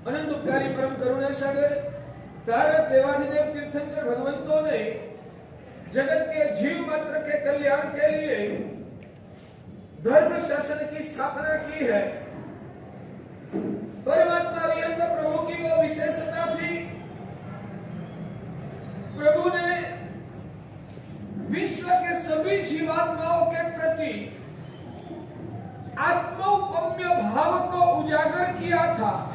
अनंत उपकारी परम करुणा सागर तारक देवाधिदेव तीर्थंकर भगवंतों ने जगत के जीव मात्र के कल्याण के लिए धर्म शासन की स्थापना की है परमात्मा रियल प्रभु की वो विशेषता थी प्रभु ने विश्व के सभी जीवात्माओं के प्रति आत्मोपम्य भाव को उजागर किया था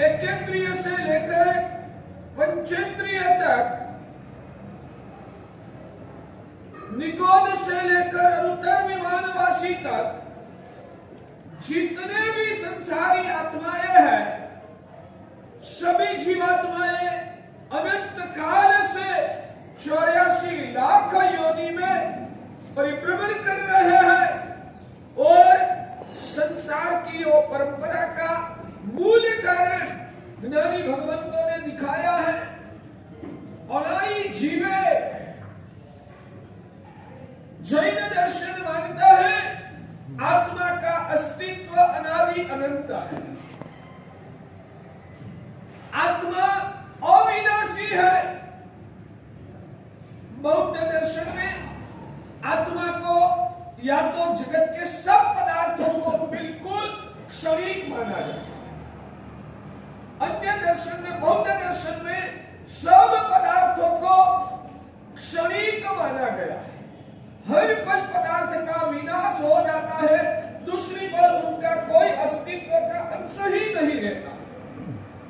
एकेंद्रिय से लेकर पंचेंद्रिय तक निकोद से लेकर अनुत्तर विमानवासी तक, जितने भी संसारी आत्माएँ हैं, सभी जीवात्माएँ अनंत काल से चौरासी लाख योनि में परिभ्रमण कर रहे हैं और संसार की वो परंपरा का मूल कारण ज्ञानी भगवंतों ने दिखाया है और आई जीवे जैन दर्शन मानता है, आत्मा का अस्तित्व अनादि अनंत है। आत्मा अविनाशी है, बौद्ध दर्शन में आत्मा को या तो जगत के सब पदार्थों को बिल्कुल क्षणिक माना जाए अन्य दर्शन में बौद्ध दर्शन में सब पदार्थों को क्षणिक माना गया है। हर पल पदार्थ का विनाश हो जाता है, दूसरी पल उनका कोई अस्तित्व का अंश ही नहीं रहता।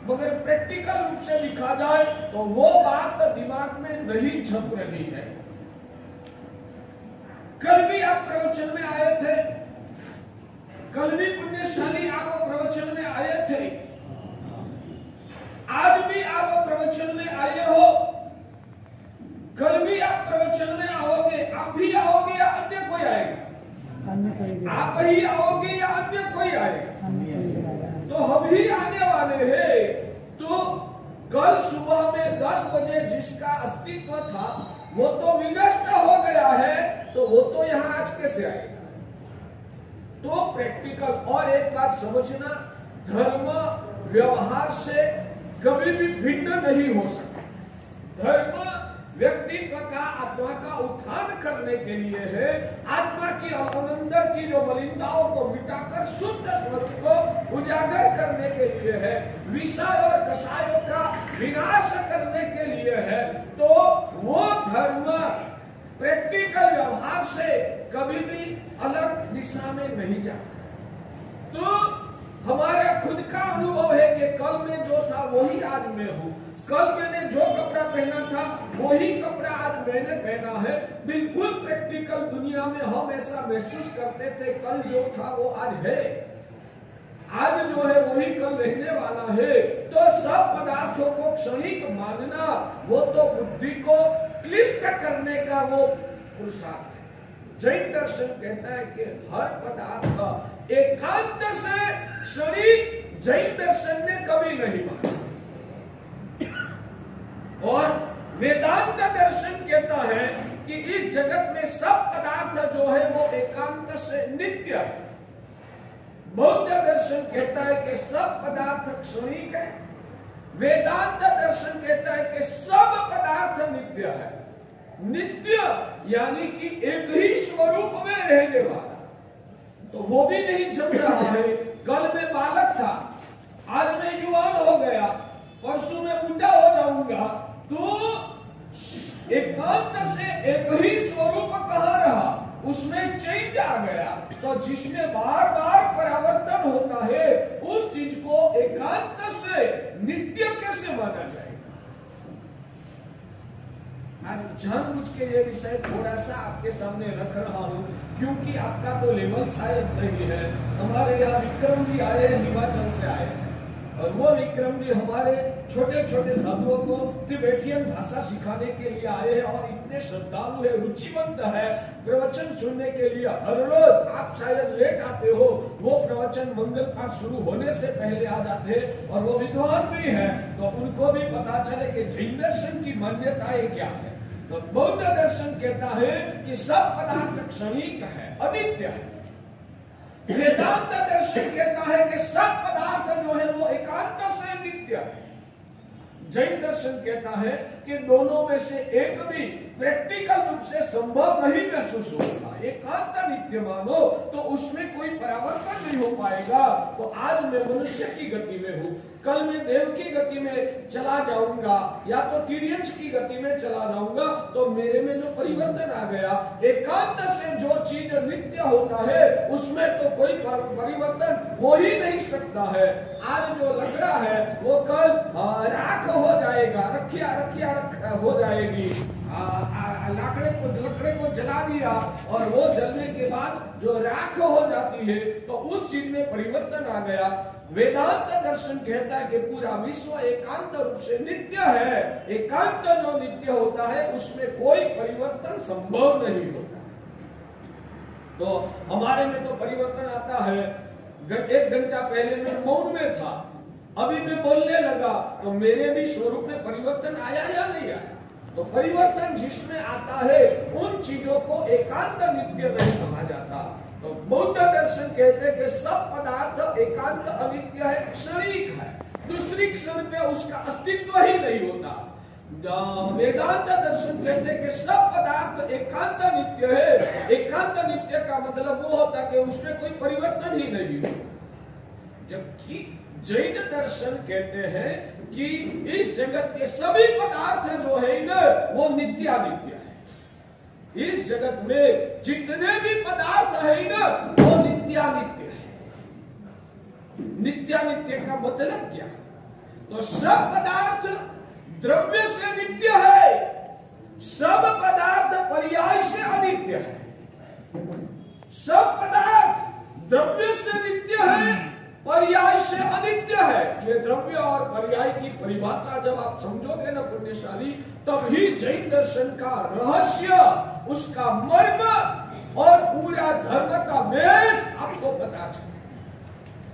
मगर प्रैक्टिकल रूप से लिखा जाए तो वो बात दिमाग में नहीं छप रही है। कल भी आप प्रवचन में आए थे। कल भी पुण्यशाली आप प्रवचन में आए थे। आज भी आप प्रवचन में आए हो। कल भी आप प्रवचन में आओगे आप भी आओगे या अन्य कोई आएगा? आप ही आओगे या अन्य कोई आएगा। तो हम ही आने वाले हैं। तो कल सुबह में 10 बजे जिसका अस्तित्व था वो तो विनष्ट हो गया है तो वो तो यहाँ आज कैसे आएगा? तो प्रैक्टिकल और एक बात समझना धर्म व्यवहार से कभी भी भिन्न नहीं हो सकता। धर्म व्यक्तित्व का, आत्मा का उत्थान करने के लिए है। आत्मा की अंदर की जो मलिनताओं को मिटाकर शुद्ध स्वरूप को उजागर करने के लिए है, विषय और कषायों का विनाश करने के लिए है तो वो धर्म प्रैक्टिकल व्यवहार से कभी भी अलग दिशा में नहीं जाता। तो हमारा खुद का अनुभव है कि कल में जो था, वही आज मैं हूँ। कल मैंने जो कपड़ा पहना था, वही कपड़ा आज मैंने पहना है। बिल्कुल प्रैक्टिकल दुनिया में हम ऐसा महसूस करते थे, कल जो था, वो आज है। आज जो है, वही कल रहने वाला है। तो सब पदार्थों को क्षणिक मानना, वो तो बुद्धि को क्लिष्ट करने का वो पुरुषार्थ है। जैन दर्शन कहता है कि हर पदार्थ एकांत से क्षणिक जैन दर्शन ने कभी नहीं माना। और वेदांत का दर्शन कहता है कि इस जगत में सब पदार्थ जो है वो एकांत से नित्य है। बौद्ध दर्शन कहता है कि सब पदार्थ क्षणिक है। वेदांत दर्शन कहता है कि सब पदार्थ नित्य है। नित्य यानी कि एक ही स्वरूप में रहने वाला। तो वो भी नहीं जम रहा है कल में बालक था। आज मैं युवान हो गया, परसों में बुढ़ा हो जाऊँगा। तो एकांत से एक ही स्वरूप कहा रहा? उसमें चेंज आ गया। तो जिसमें बार बार परावर्तन होता है, उस चीज़ को एकांत से नित्य कैसे माना जाएगा? आज जानबूझ के ये विषय थोड़ा सा आपके सामने रख रहा हूँ। क्योंकि आपका तो लेवल शायद नहीं है। हमारे यहाँ विक्रम जी आए हैं हिमाचल से आए। हैं और वो विक्रम जी हमारे छोटे छोटे साधुओं को तिबेटियन भाषा सिखाने के लिए आए हैं और इतने श्रद्धालु है, रुचिमंत है। प्रवचन सुनने के लिए हर रोज आप शायद लेट आते हो। वो प्रवचन मंगल पाठ शुरू होने से पहले आ जाते हैं और वो विद्वान भी है। तो उनको भी पता चले कि जैन दर्शन की मान्यताएँ क्या है। तो बौद्ध दर्शन कहता है कि सब पदार्थ क्षणिक है, अनित्य है। वेदांत दर्शन कहता है कि सब पदार्थ जो है वो एकांत से नित्य है। जैन दर्शन कहता है कि दोनों में से एक भी प्रैक्टिकल रूप से संभव नहीं महसूस होता एकांत नित्य मानो तो उसमें कोई परावर्तन नहीं हो पाएगा। तो आज मैं मनुष्य की गति में हूँ। कल मैं देव की गति में चला जाऊँगा, या तो तिरियंश की गति में चला जाऊँगा तो मेरे में जो परिवर्तन आ गया, एकांत से जो चीज़ नित्य होता है, उसमें तो कोई परिवर्तन हो ही नहीं सकता है। आज जो लग रहा है, वो कल राख हो जाएगा, रखिया रखिया, रख, हो जाएगी। लाकड़े को, लकड़े को जला दिया और वो जलने के बाद जो राख हो जाती है तो उस चीज़ में परिवर्तन आ गया। वेदांत दर्शन कहता है कि पूरा विश्व एकांत रूप से नित्य है। एकांत जो नित्य होता है, उसमें कोई परिवर्तन संभव नहीं होता। तो हमारे में तो परिवर्तन आता है। एक घंटा पहले मैं मौन में था। अभी मैं बोलने लगा तो मेरे भी स्वरूप में परिवर्तन आया या नहीं आया? तो परिवर्तन जिसमें आता है, उन चीज़ों को एकांत नित्य नहीं कहा जाता। तो बौद्ध दर्शन कहते हैं कि सब पदार्थ एकांत अनित्य है, क्षणिक है। दूसरी क्षण पे उसका अस्तित्व ही नहीं होता। वेदांत दर्शन कहते हैं कि सब पदार्थ एकांत नित्य है। एकांत नित्य का मतलब वो होता है कि उसमें कोई परिवर्तन ही नहीं हो जबकि जैन दर्शन कहते हैं कि इस जगत के सभी पदार्थ जो है ना वो नित्यानित्य है। इस जगत में जितने भी पदार्थ है ना, वो नित्यानित्य है। नित्यानित्य का मतलब क्या? तो सब पदार्थ द्रव्य से नित्य है, सब पदार्थ पर्याय से अनित्य है। सब पदार्थ द्रव्य से नित्य है पर्याय से अनित्य है। ये द्रव्य और पर्याय की परिभाषा जब आप समझोगे ना पुण्यशाली तब ही जैन दर्शन का रहस्य, उसका मर्म और पूरा धर्म का मेष आपको पता चले।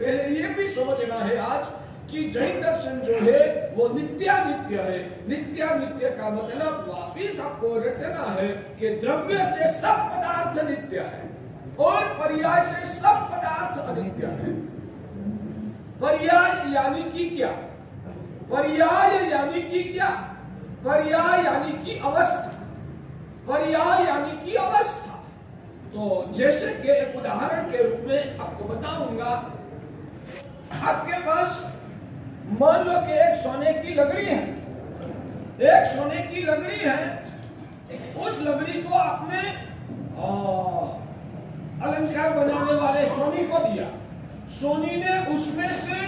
पहले ये भी समझना है आज कि जैन दर्शन जो है, वो नित्यानित्य है। नित्यानित्य का मतलब वापिस आपको रटना है कि द्रव्य से सब पदार्थ नित्य है और पर्याय से सब पदार्थ अनित्य है। पर्याय यानी कि क्या? पर्याय यानी कि क्या? पर्याय यानी कि अवस्था। पर्याय यानी कि अवस्था। तो जैसे कि एक उदाहरण के रूप में आपको बताऊँगा। आपके पास मान लो कि एक सोने की लगड़ी है। एक सोने की लगड़ी है। उस लगड़ी को आपने अलंकार बनाने वाले सोनी को दिया। सोनी ने उसमें से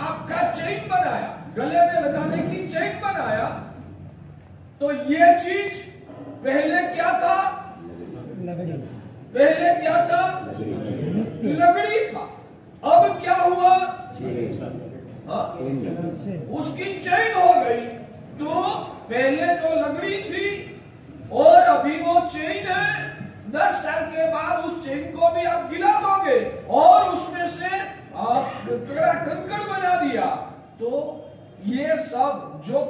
आपका चेन बनाया, गले में लगाने की चेन बनाया। तो ये चीज़ पहले क्या था? पहले क्या था? लगड़ी था। अब क्या हुआ? हाँ? उसकी चेन हो गई। तो पहले तो लगड़ी थी और अभी वो चेन है। दस साल के बाद उस चेन को भी आप गिला दोगे और उसमें से आप टुकड़ा कंकड़ बना दिया। तो ये सब जो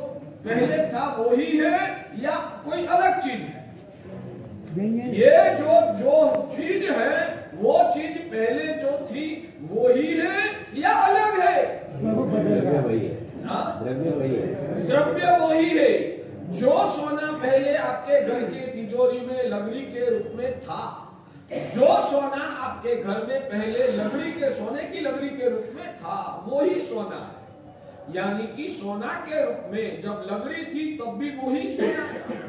पहले था वही है या कोई अलग चीज़ है? ये जो जो चीज़ है वो चीज़ पहले जो थी वो ही है या अलग है? द्रव्य वही है। हाँ? द्रव्य वही है। जो सोना पहले आपके घर के तिजोरी में लकड़ी के रूप में था, जो सोना आपके घर में पहले लकड़ी के सोने की लकड़ी के रूप में था वो ही सोना है। यानी कि सोना के रूप में जब लकड़ी थी, तब भी वही सोना था।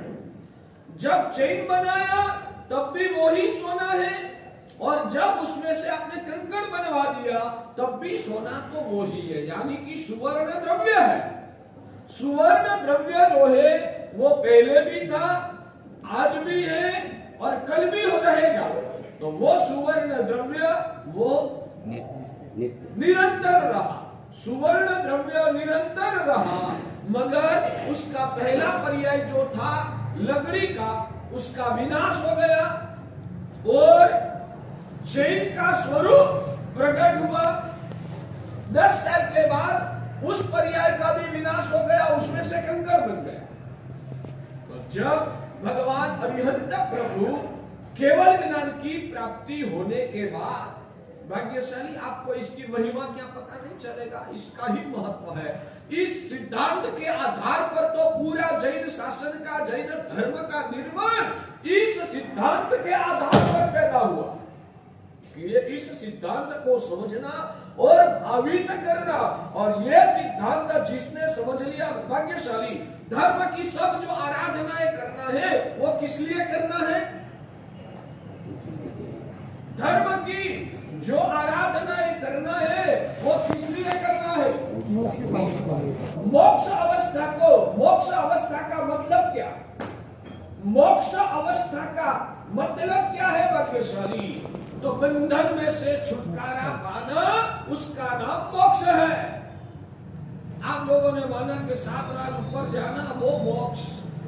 जब चेन बनाया, तब भी वही सोना है, और जब उसमें से आपने कंकड़ बनवा दिया, तब भी सोना तो वही है। यानी कि सुवर्ण द्रव्य है। सुवर्ण द्रव्य जो है वो पहले भी था आज भी है और कल भी हो रहेगा तो वो सुवर्ण द्रव्य वो निरंतर रहा। सुवर्ण द्रव्य निरंतर रहा मगर उसका पहला पर्याय जो था लकड़ी का उसका विनाश हो गया और चैन का स्वरूप प्रकट हुआ। दस साल के बाद उस पर्याय का भी विनाश हो गया, उसमें से कंकर बन गया तो जब भगवान अभिहंत प्रभु केवल ज्ञान की प्राप्ति होने के बाद, भाग्यशाली, आपको इसकी महिमा क्या पता नहीं चलेगा? इसका ही महत्व है। इस सिद्धांत के आधार पर तो पूरा जैन शासन का, जैन धर्म का निर्माण इस सिद्धांत के आधार पर पैदा हुआ। इस सिद्धांत को समझना और भावित करना। और यह सिद्धांत जिसने समझ लिया, भाग्यशाली, धर्म की सब जो आराधनाएँ करना है, वो किस लिए करना है? धर्म की जो आराधनाएँ करना है, वो किस लिए करना है? मोक्ष अवस्था को, मोक्ष अवस्था का मतलब क्या? मोक्ष अवस्था का मतलब क्या है, भाग्यशाली? तो बंधन में से छुटकारा पाना उसका नाम मोक्ष है। आप लोगों ने माना कि सात रात ऊपर जाना वो मोक्ष।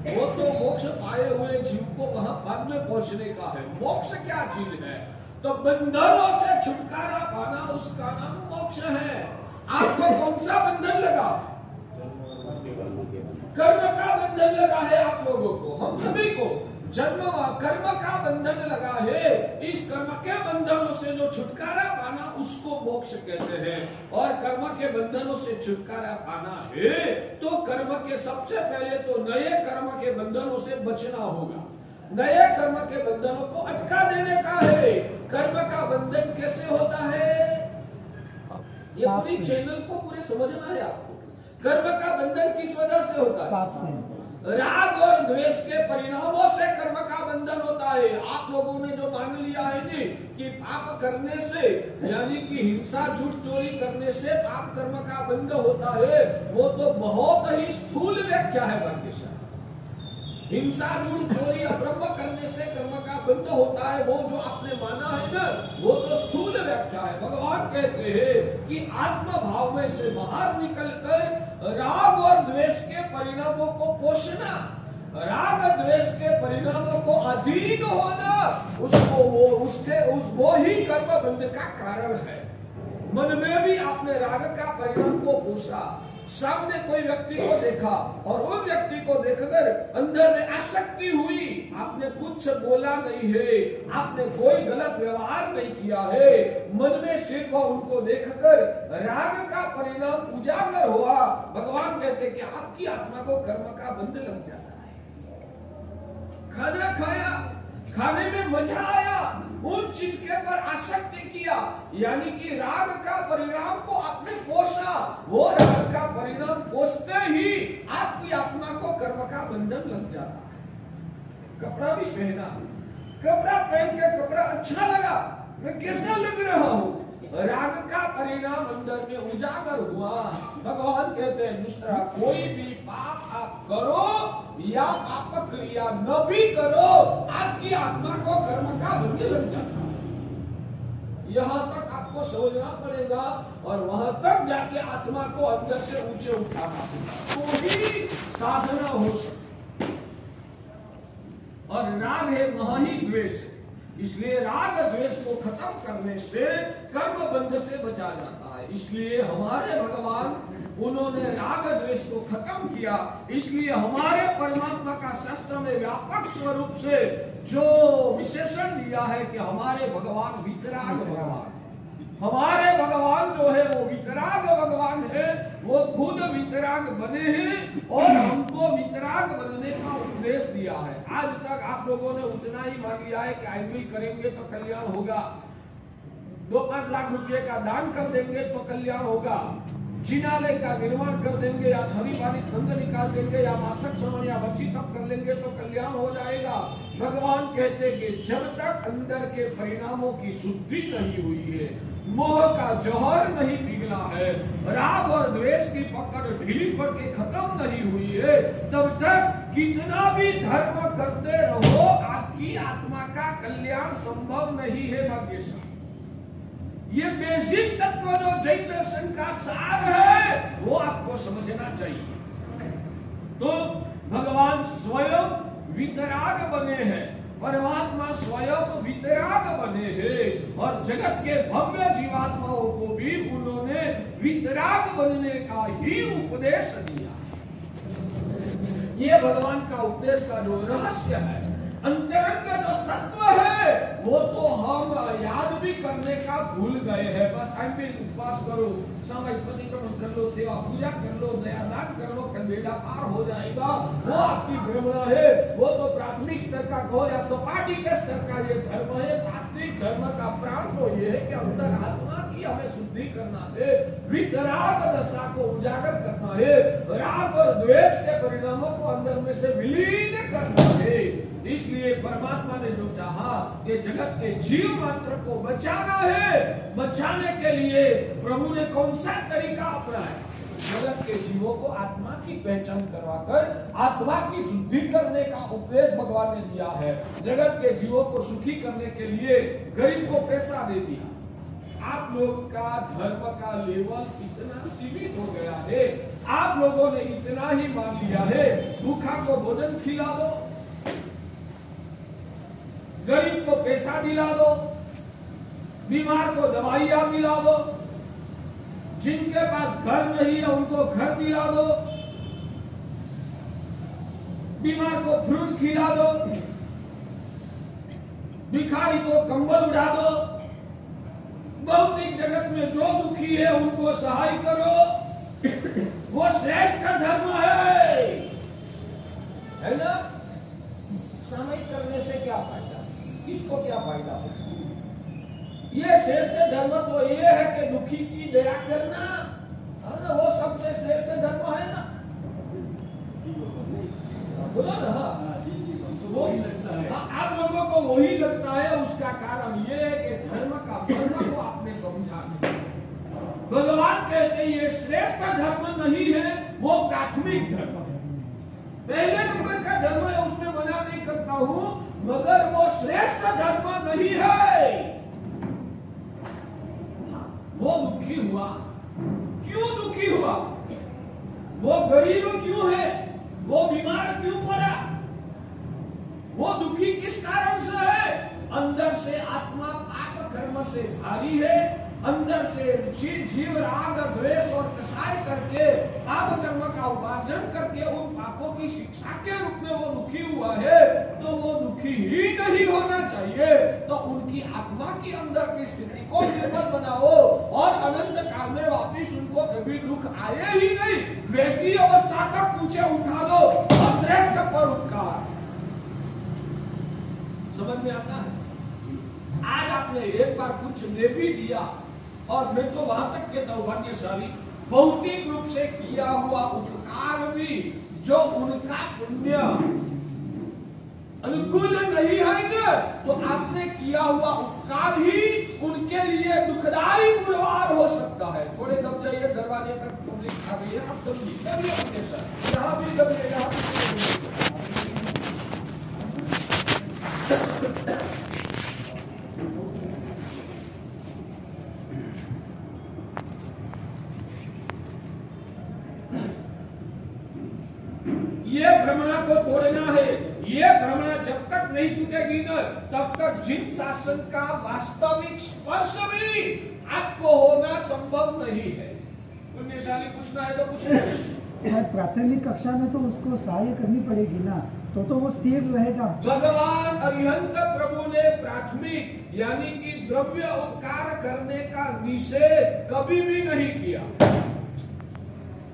वो तो मोक्ष पाए हुए जीव को वहाँ बाद में पहुँचने का है। मोक्ष क्या चीज़ है? तो बंधनों से छुटकारा पाना उसका नाम मोक्ष है। आपको कौन सा बंधन लगा? कर्म का बंधन लगा है आप लोगों को हम सभी को। जन्म व कर्म का बंधन लगा है इस कर्म के बंधनों से जो छुटकारा पाना उसको मोक्ष कहते हैं। और कर्म के बंधनों से छुटकारा पाना है तो कर्म के सबसे पहले तो नए कर्म के बंधनों से बचना होगा। नए कर्म के बंधनों को अटका देने का है। कर्म का बंधन कैसे होता है? ये पूरी चैनल को पूरे समझना है आपको। कर्म का बंधन किस वजह से होता है? राग और द्वेष के परिणामों से कर्म का बंधन होता है। आप लोगों ने जो मान लिया है नी, कि पाप करने से, यानी कि हिंसा, झूठ चोरी करने से पाप कर्म का बंध होता है, वो तो बहुत ही स्थूल व्याख्या है भाग्यशाली हिंसा झूठ चोरी अब्रह्म करने से कर्म का बंध होता है, वो जो आपने माना है ना, वो तो स्थूल व्याख्या है। भगवान कहते हैं कि आत्म भाव में से बाहर निकलकर राग और द्वेष के परिणामों को पोषना, राग द्वेष के परिणामों को अधीन होना, उसको वो, उसके, उस, वो ही कर्म बंध का कारण है। मन में भी आपने राग का परिणाम को पोषा सामने कोई व्यक्ति को देखा और उन व्यक्ति को देखकर अंदर में आसक्ति हुई। आपने कुछ बोला नहीं है, आपने कोई गलत व्यवहार नहीं किया है। मन में सिर्फ़ उनको देखकर राग का परिणाम उजागर हुआ। भगवान कहते कि आपकी आत्मा को कर्म का बंध लग जाता है। खाना खाया, खाने में मज़ा आया। उन चीज़ के पर आसक्ति किया, यानी कि राग का परिणाम को आपने पोषा वो राग का परिणाम पोषते ही आपकी आत्मा को कर्म का बंधन लग जाता है। कपड़ा भी पहना, कपड़ा पहन के कपड़ा अच्छा लगा, मैं कैसा लग रहा हूँ? राग का परिणाम अंदर में उजागर हुआ। भगवान कहते हैं दूसरा कोई भी पाप आप करो या पाप क्रिया न भी करो, आपकी आत्मा को कर्म का बंध लग जाता यहाँ तक आपको समझना पड़ेगा और वहाँ तक जाके आत्मा को अंदर से ऊँचे उठाना तो ही साधना हो सकती और राग है वहाँ ही द्वेष। इसलिए राग द्वेष को खत्म करने से कर्म बंध से बचा जाता है। इसलिए हमारे भगवान, उन्होंने राग द्वेष को खत्म किया। इसलिए हमारे परमात्मा का शास्त्र में व्यापक स्वरूप से जो विशेषण दिया है कि हमारे भगवान विकराग भगवान। हमारे भगवान जो है, वो वितराग भगवान है। वो खुद वितराग बने हैं और हमको वितराग बनने का उपदेश दिया है। आज तक आप लोगों ने उतना ही मान लिया है कि आईवी करेंगे तो कल्याण होगा। दो पाँच लाख रुपए का दान कर देंगे तो कल्याण होगा। जिनालय का निर्माण कर देंगे या छवि वाली संघ निकाल देंगे या मासक समय या वसी तक कर लेंगे तो कल्याण हो जाएगा। भगवान कहते कि जब तक अंदर के परिणामों की शुद्धि नहीं हुई है मोह का जहर नहीं पिघला है। राग और द्वेष की पकड़ ढीली पड़ के खत्म नहीं हुई है। तब तक कितना भी धर्म करते रहो, आपकी आत्मा का कल्याण संभव नहीं है भाग्यशाली। ये बेसिक तत्व जो जैन दर्शन का सार है, वो आपको समझना चाहिए। तो भगवान स्वयं वितराग बने हैं। परमात्मा स्वयं वितराग बने हैं और जगत के भव्य जीवात्माओं को भी उन्होंने वितराग बनने का ही उपदेश दिया ये भगवान का उपदेश का जो रहस्य है अंतरंग जो सत्व है, वो तो हम याद भी करने का भूल गए हैं। बस हम भी उपवास करो। सामाजिक प्रतिक्रमण कर लो सेवा, पूजा कर लो दया दान कर लो, कल पार हो जाएगा। वो आपकी भ्रमणा है, वो तो प्राथमिक स्तर का कहो या सपाटी के स्तर का ये धर्म है, प्राथमिक धर्म का प्राण तो ये है कि अंतर आत्मा की हमें शुद्धि करना है वितराग दशा को उजागर करना है, राग और द्वेष के परिणामों को अंदर में से विलीन करना है। इसलिए परमात्मा ने जो चाहा कि जगत के जीव मात्र को बचाना है। बचाने के लिए प्रभु ने कौन सा तरीका अपनाया? जगत के जीवों को आत्मा की पहचान करवाकर, आत्मा की शुद्धि करने का उपदेश भगवान ने दिया है। जगत के जीवों को सुखी करने के लिए गरीब को पैसा दे दिया। आप लोग का धर्म का लेवल इतना सीमित हो गया है। आप लोगों ने इतना ही मान लिया है। भूखा को भोजन खिला दो। गरीब को पैसा दिला दो, बीमार को दवाइयाँ दिला दो, जिनके पास घर नहीं है उनको घर दिला दो, बीमार को फ्रूट खिला दो, भिखारी को कंबल उड़ा दो, भौतिक जगत में जो दुखी है उनको सहाय करो। वो श्रेष्ठ धर्म है। है ना? सामयिक करने से क्या फ़ायदा? किसको क्या फ़ायदा? होगा ये श्रेष्ठ धर्म तो ये है कि दुखी की दया करना। हाँ, वो सबसे श्रेष्ठ धर्म है ना। बोलो ना। हाँ। आप लोगों को वही लगता है उसका कारण ये है कि धर्म का धर्म को आपने समझा भगवान कहते ये श्रेष्ठ धर्म नहीं है वो प्राथमिक धर्म है। पहले नंबर का धर्म है उसमें मना नहीं करता हूँ। मगर वो श्रेष्ठ धर्म नहीं है। वो दुखी हुआ। क्यों दुखी हुआ? वो गरीब क्यों है? वो बीमार क्यों पड़ा? वो दुखी किस कारण से है? अंदर से आत्मा पाप कर्म से भारी है। अंदर से जीव जीव, राग, द्वेष और कसाय करके पाप कर्म का उपार्जन करके उन पापों की शिक्षा के रूप में वो दुखी हुआ है तो वो दुखी ही नहीं होना चाहिए। तो उनकी आत्मा की अंदर की स्थिति को निर्मल बनाओ और अनंत काल में वापिस उनको कभी दुख आए ही नहीं। वैसी अवस्था तक पूछे उठा दो और श्रेष्ठ पर उपकार समझ में आता है? आज आपने एक बार कुछ ले भी दिया। और मैं तो वहाँ तक के सौभाग्यशाली भौतिक रूप से किया हुआ उपकार भी जो उनका पुण्य अनुकूल नहीं है ना तो आपने किया हुआ उपकार ही उनके लिए दुखदायी पुरवार हो सकता है। थोड़े दब जाइए, दरवाजे तक पब्लिक आ गई है आप दबिए दबिए अपने सर यहाँ भी दबिए यहाँ भी दबिए। ये भ्रमणा को तोड़ना है ये भ्रमणा जब तक नहीं टूटेगी न तब तक जिन शासन का वास्तविक स्पर्श भी आपको होना संभव नहीं है। पुण्यशाली पूछना है तो शायद प्राथमिक कक्षा में तो उसको सहाय करनी पड़ेगी ना तो तो वो स्थिर रहेगा। भगवान अरिहंत प्रभु ने प्राथमिक यानी कि द्रव्य उपकार करने का निषेध कभी भी नहीं किया।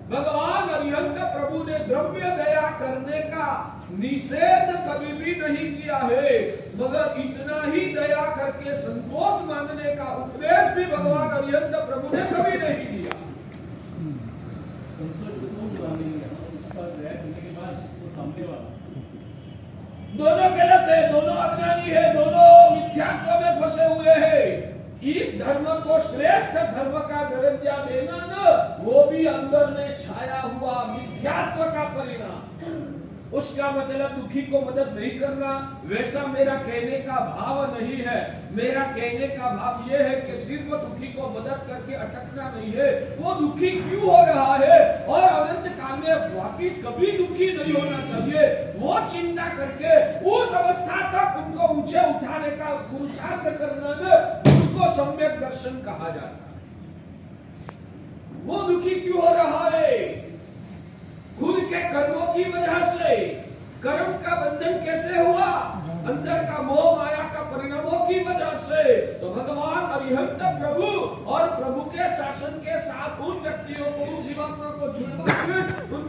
भगवान अरिहंत प्रभु ने द्रव्य दया करने का निषेध कभी भी नहीं किया है, मगर इतना ही दया करके संतोष मांगने का उपदेश भी भगवान अरिहंत प्रभु ने कभी नहीं किया। दोनों गलत है, दोनों अज्ञानी है, दोनों मिथ्यात्व में फंसे हुए हैं। इस धर्म को श्रेष्ठ धर्म का दर्जा देना न, वो भी अंदर में छाया हुआ मिथ्यात्व का परिणाम। उसका मतलब दुखी को मदद नहीं करना, वैसा मेरा कहने का भाव नहीं है। मेरा कहने का भाव यह है कि सिर्फ़ दुखी को मदद करके अटकना नहीं है। वो दुखी क्यों हो रहा है? और अनंत काल में वापिस कभी दुखी नहीं होना चाहिए। वो चिंता करके, उस अवस्था तक उनको ऊँचे उठाने का पुरुषार्थ करना में उसको सम्यक दर्शन कहा जाता है। वो दुखी क्यों हो रहा है? खुद के कर्मों की वजह से कर्म का बंधन कैसे हुआ? अंदर का मोह, माया का परिणामों की वजह से। तो भगवान अरिहंत प्रभु और प्रभु के शासन के साथ उन व्यक्तियों को, जीवात्मा को जुड़वाकर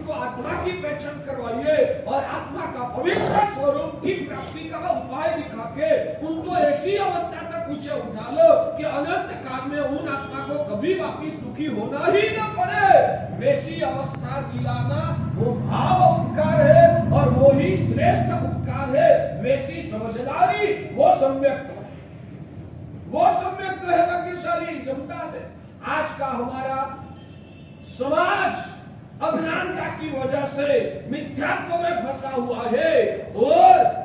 उनको आत्मा की पहचान करवाइए और आत्मा का पवित्र स्वरूप की प्राप्ति का उपाय दिखा के उनको ऐसी अवस्था तक ऊँचे उठा लो कि अनंत काल में उन आत्मा को कभी वापिस दुखी होना ही न पड़े। वैसी अवस्था दिलाना वो भाव उपकार है और वो ही श्रेष्ठ उपकार है। वैसी समझदारी वो सम्यक वो सम्यक है भाग्यशाली जमता है आज का हमारा समाज अज्ञानता की वजह से मिथ्यात्व में फंसा हुआ है। और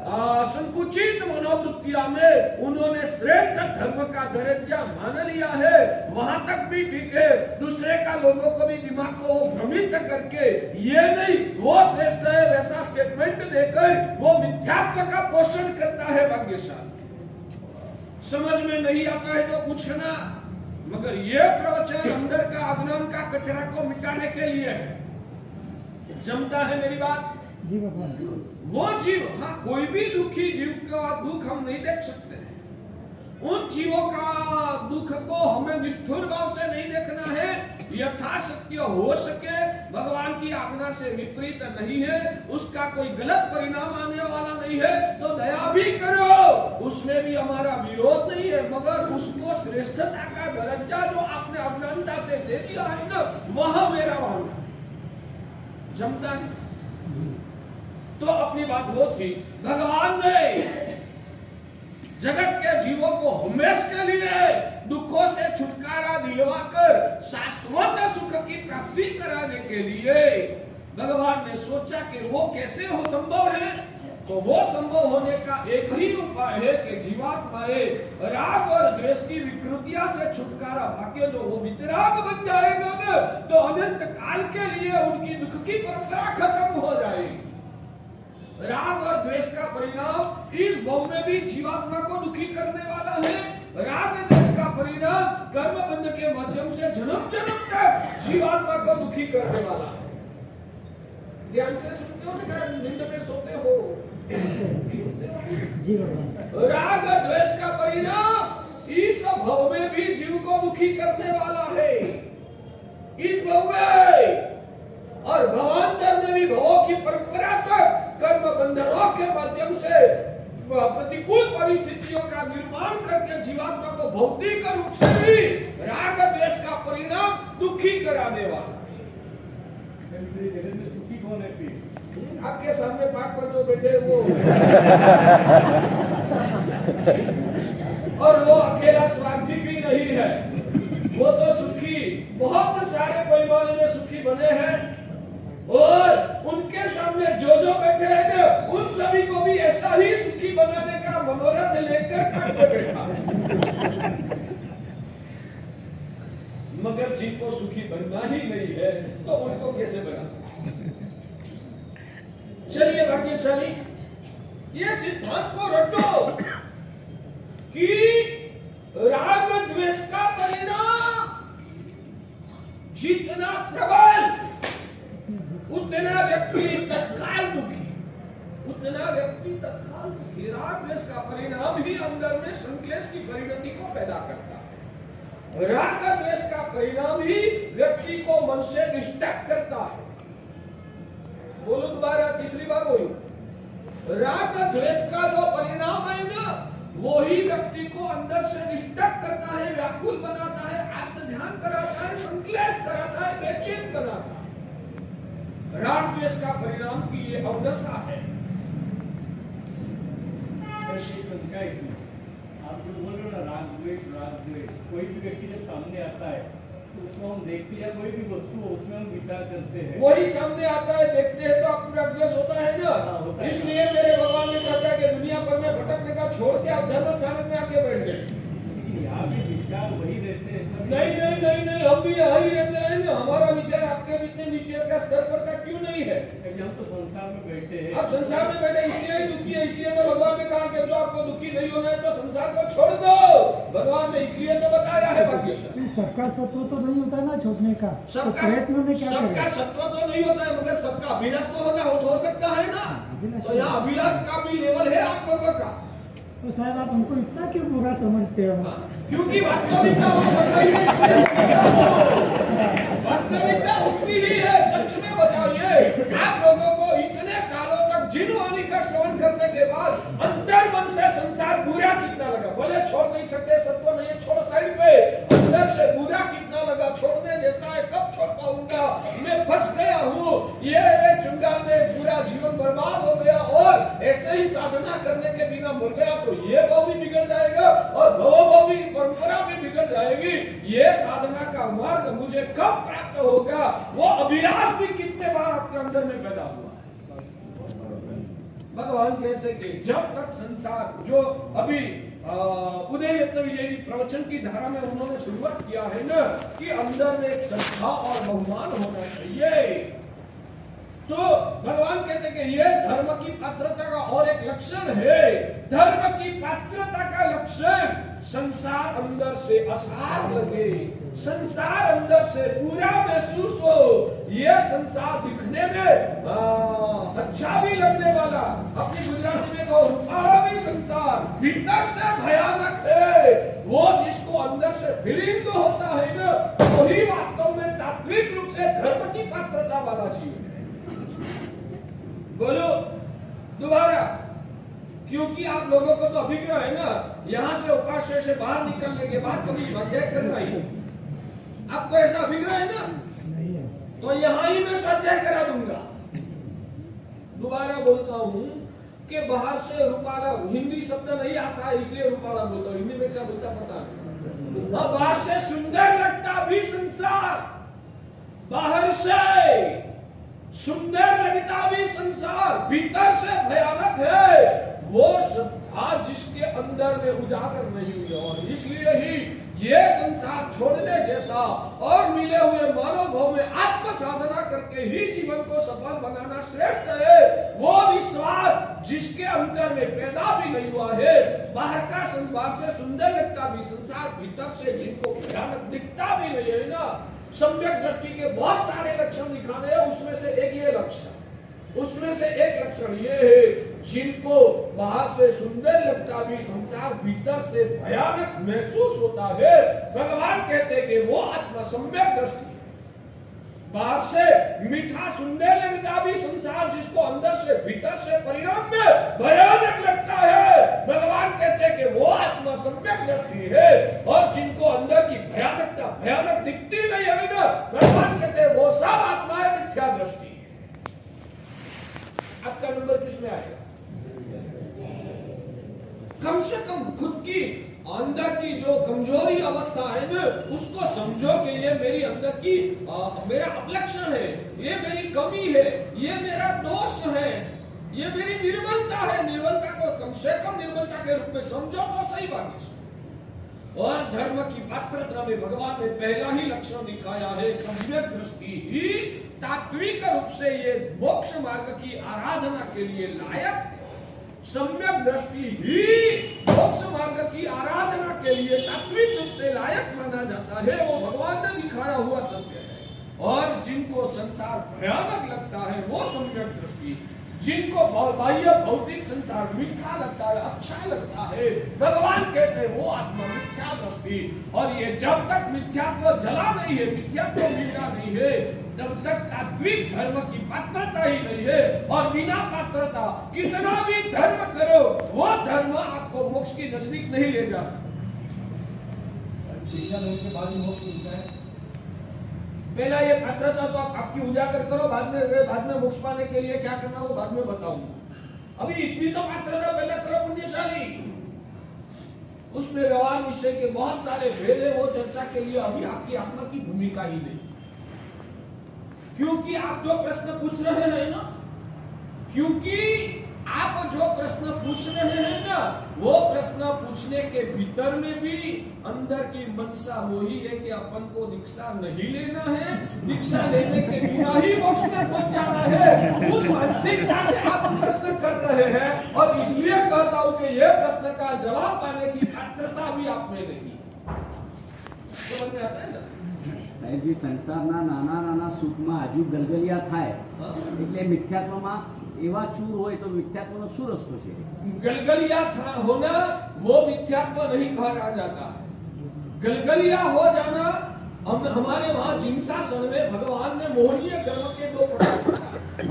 संकुचित मनोवृत्तिया में उन्होंने श्रेष्ठ धर्म का दर्जा मान लिया है। वहाँ तक भी ठीक है, दूसरे का लोगों को भी दिमाग को भ्रमित करके ये नहीं, वो श्रेष्ठ है वैसा स्टेटमेंट देकर वो मिथ्यात्व का पोषण करता है भाग्यशाली। समझ में नहीं आता है तो पूछना। मगर ये प्रवचन अंदर का अज्ञान का कचरा को मिटाने के लिए है। जमता है मेरी बात? जी वो जीव हाँ कोई भी दुखी जीव का दुख हम नहीं देख सकते। हैं उन जीवों का दुख को हमें निष्ठुर भाव से नहीं देखना है। यथाशक्य हो सके, भगवान की आज्ञा से विपरीत नहीं है, उसका कोई गलत परिणाम आने वाला नहीं है तो दया भी करो। उसमें भी हमारा विरोध नहीं है, मगर उसको श्रेष्ठता का दर्जा जो आपने अज्ञानता से दे दिया है ना, वह मेरा है। जमता है? तो अपनी बात वो थी, भगवान ने जगत के जीवों को हमेश के लिए दुखों से छुटकारा दिलवाकर शाश्वत सुख की प्राप्ति कराने के लिए भगवान ने सोचा कि वो कैसे हो संभव है? तो वो संभव होने का एक ही उपाय है कि जीवात्माए राग और द्वेष की विकृतियाँ से छुटकारा पाके जो वो वितराग बन जाएगा ना? तो अनंत काल के लिए उनकी दुख की परंपरा खत्म हो जाएगी। राग और द्वेष का परिणाम इस भव में भी जीवात्मा को दुखी करने वाला है। राग द्वेष का परिणाम कर्म बंध के माध्यम से जन्म जन्म तक जीवात्मा को दुखी करने वाला है। ध्यान से सुनते हो ना नींद में सोते हो। राग द्वेष का परिणाम इस भव में भी जीव को दुखी करने वाला है। इस भव में। और भवांतर में भी भवों की परंपरा तक कर्म बंधनों के माध्यम से प्रतिकूल परिस्थितियों का निर्माण करके जीवात्मा को भौतिक रूप से भी राग द्वेष का परिणाम दुखी कराने वाला सुखी कौन है आपके सामने पाठ पर जो बैठे वो। और वो अकेला स्वार्थी भी नहीं है। वो तो सुखी बहुत सारे परिवारों में सुखी बने हैं। और उनके सामने जो जो बैठे हैं उन सभी को भी ऐसा ही सुखी बनाने का मनोरथ लेकर बैठा। मगर जिनको सुखी बनना ही नहीं है तो उनको कैसे बना चलिए भाग्यशाली, ये सिद्धांत को रटो कि राग द्वेष का परिणाम जितना प्रबल उतना व्यक्ति तत्काल दुखी। उतना व्यक्ति तत्काल दुखी। राग द्वेष का परिणाम ही अंदर में संकलेश की परिणति को पैदा करता है। राग द्वेष का परिणाम ही व्यक्ति को मन से डिस्ट्रैक्ट करता है। बोलो दोबारा तीसरी बार बोलो। राग द्वेष का जो परिणाम है ना, वो ही व्यक्ति को अंदर से डिस्टर्ब करता है, व्याकुल बनाता है आत्म ध्यान कराता है, संक्लेश कराता है, बेचैन बनाता है। राग द्वेष का परिणाम की ये अवदशा है। आप जो बोल रहे हो ना राग द्वेष राग द्वेष कोई भी व्यक्ति जब सामने आता है तो उसको हम देखते हैं कोई भी वस्तु उसमें हम विचार करते हैं। वही सामने आता है देखते हैं तो अपना द्वेष होता है ना। हाँ। इसलिए मेरे भगवान ने चाहता है कि दुनिया भर में भटकने का छोड़ के आप धर्म स्थान में आके बैठ गए यहाँ भी विचार वही रहते हैं। नहीं नहीं नहीं नहीं हम भी यहाँ ही रहते हैं हमारा विचार आपके इतने नीचे का स्तर पर का क्यों नहीं है? हम तो संसार में बैठे हैं। आप संसार में बैठे इसलिए ही दुखी है इसलिए तो भगवान ने कहा कि जो आपको दुखी नहीं होना है तो संसार को छोड़ दो। भगवान ने इसलिए तो बताया है भाग्यशाली सबका सत्व तो नहीं होता ना छोड़ने का। तो सबका प्रयत्न में क्या सबका सत्व तो नहीं होता है मगर सबका अभिलाष तो होना हो, हो सकता है ना। तो यहाँ अभिलाष का भी लेवल है आप लोगों का। तो साहब आप हमको इतना क्यों बुरा समझते हो? हाँ, क्योंकि वास्तविकता वो बन रही है। वास्तविकता उतनी ही है, सच में बताइए आप लोगों को इतने सालों तक जिन श्रवण के बाद अंतर मन से संसार बुरा कितना लगा? बोले, छोड़ नहीं सकते, सत्व नहीं छोड़ो साइड पे। अंदर से बुरा कितना लगा? छोड़ने जैसा है, कब छोड़ पाऊँगा? मैं फंस गया हूँ। ये चुंगाल में पूरा जीवन बर्बाद हो गया और ऐसे ही साधना करने के बिना मर गया तो ये भाव भी बिगड़ जाएगा और भव भावी परंपरा भी बिगड़ जाएगी। ये साधना का मार्ग मुझे कब प्राप्त होगा? वो अभिलाष भी कितने बार आपके अंदर में पैदा हुआ? भगवान कहते कि जब तक संसार जो अभी उदय यत्न विजय जी प्रवचन की धारा में उन्होंने शुरुआत किया है ना, कि अंदर में एक श्रद्धा और बहुमान होना चाहिए। तो भगवान कहते कि ये धर्म की पात्रता का और एक लक्षण है। धर्म की पात्रता का लक्षण संसार अंदर से असार लगे संसार अंदर से पूरा महसूस हो ये संसार दिखने में आ, अच्छा भी लगने वाला। अपनी गुजराती में कहो भी संसार भीतर से भयानक है। वो जिसको अंदर से फीलिंग तो होता है ना वही वास्तव में तात्विक रूप से धर्म की पात्रता वाला जीवन है। बोलो दोबारा। क्योंकि आप लोगों को तो अभिग्रह है ना यहाँ से उपास्य से बाहर निकलने के बाद कभी स्वाध्याय करना ही। आपको ऐसा अभिग्रह है ना? तो यहाँ ही मैं स्वाध्याय करा दूँगा। दोबारा बोलता हूँ कि बाहर से रूपाला हिंदी शब्द नहीं आता इसलिए रूपाला बोलता हूँ। हिंदी में क्या बोलता पता नहीं बाहर से सुंदर लगता भी संसार। बाहर से सुंदर लगता भी संसार। भीतर से भयानक है। वो श्रद्धा जिसके अंदर में उजागर नहीं हुई और इसलिए ही ये संसार छोड़ने जैसा और मिले हुए मानव भाव में आत्म साधना करके ही जीवन को सफल बनाना श्रेष्ठ है, वो विश्वास जिसके अंदर में पैदा भी नहीं हुआ है, बाहर का संसार से सुंदर लगता भी, संसार भीतर से जिनको भयानक दिखता भी नहीं है ना। सम्यक दृष्टि के बहुत सारे लक्षण दिखाने हैं, उसमें से एक ये लक्षण। उसमें से एक लक्षण ये है, जिनको बाहर से सुंदर लगता भी संसार भीतर से भयानक महसूस होता है भगवान कहते कि वो आत्मा सम्यक दृष्टि। बाहर से मीठा, सुंदर लगता भी संसार जिसको अंदर से भीतर से परिणाम में भयानक लगता है भगवान कहते कि वो आत्मा सम्यक दृष्टि है और जिनको अंदर की भयानकता, भयानक दिखती नहीं है ना, भगवान कहते वो सब आत्मा है मिथ्या दृष्टि आपका नंबर किसमें आएगा कम से कम खुद की अंदर की जो कमज़ोरी अवस्था है ना उसको समझो कि ये मेरी अंदर की आ, मेरा अपलक्षण है ये मेरी कमी है ये मेरा दोष है ये मेरी निर्बलता है। निर्बलता को कम से कम निर्बलता के रूप में समझो तो सही बात है। और धर्म की पात्रता में भगवान ने पहला ही लक्षण दिखाया है सम्यक दृष्टि ही तात्विक रूप से ये मोक्ष मार्ग की आराधना के लिए लायक, सम्यक दृष्टि ही मोक्ष मार्ग की आराधना के लिए तात्विक रूप से लायक माना जाता है, वो भगवान ने दिखाया हुआ सत्य है। और जिनको संसार भयानक लगता है, वो सम्यक दृष्टि, जिनको बाह्य भौतिक संसार मीठा लगता है अच्छा लगता है, भगवान कहते हैं, वो आत्मा मिथ्या दृष्टि। और ये जब तक मिथ्यात्व जला नहीं है मिथ्यात्व मीठा नहीं है तब तक तात्विक धर्म की पात्रता ही नहीं है और बिना पात्रता कितना भी धर्म करो वो धर्म आपको मोक्ष की नज़दीक नहीं ले जा सकता। दीक्षा लेने के बाद मोक्ष मिलता है। पहला ये पात्रता तो आप आपकी उजागर करो बाद में बाद में मोक्ष पाने के लिए क्या करना वो बाद में बताऊँगा अभी इतनी तो पात्रता पहले करो पुण्यशाली। उसमें व्यवहार विषय के बहुत सारे भेद है वो चर्चा के लिए अभी आपकी आत्मा की भूमिका ही नहीं। क्योंकि आप जो प्रश्न पूछ रहे हैं ना, क्योंकि आप जो प्रश्न पूछ रहे हैं ना, वो प्रश्न पूछने के भीतर में भी अंदर की मनसा वही है कि अपन को दीक्षा नहीं लेना है। दीक्षा लेने के बिना ही मोक्ष में पहुँच जाना है। उस मानसिकता से आप प्रश्न कर रहे हैं और इसलिए कहता हूँ कि ये प्रश्न का जवाब पाने की पात्रता भी आप में नहीं है। समझ में आता है ना? સાહેબજી સંસારના નાના નાના સુખમાં હજુ ગલગલિયા થાય हाँ? એટલે મિથ્યાત્વમાં એવા ચૂર હોય તો મિથ્યાત્વનો શું રસ્તો છે गलगलिया था होना वो मिथ्यात्व नहीं कहा जाता है गलगलिया हो जाना हम हमारे वहां जिनसासन में भगवान ने मोहनीय कर्म के दो प्रकार बताए।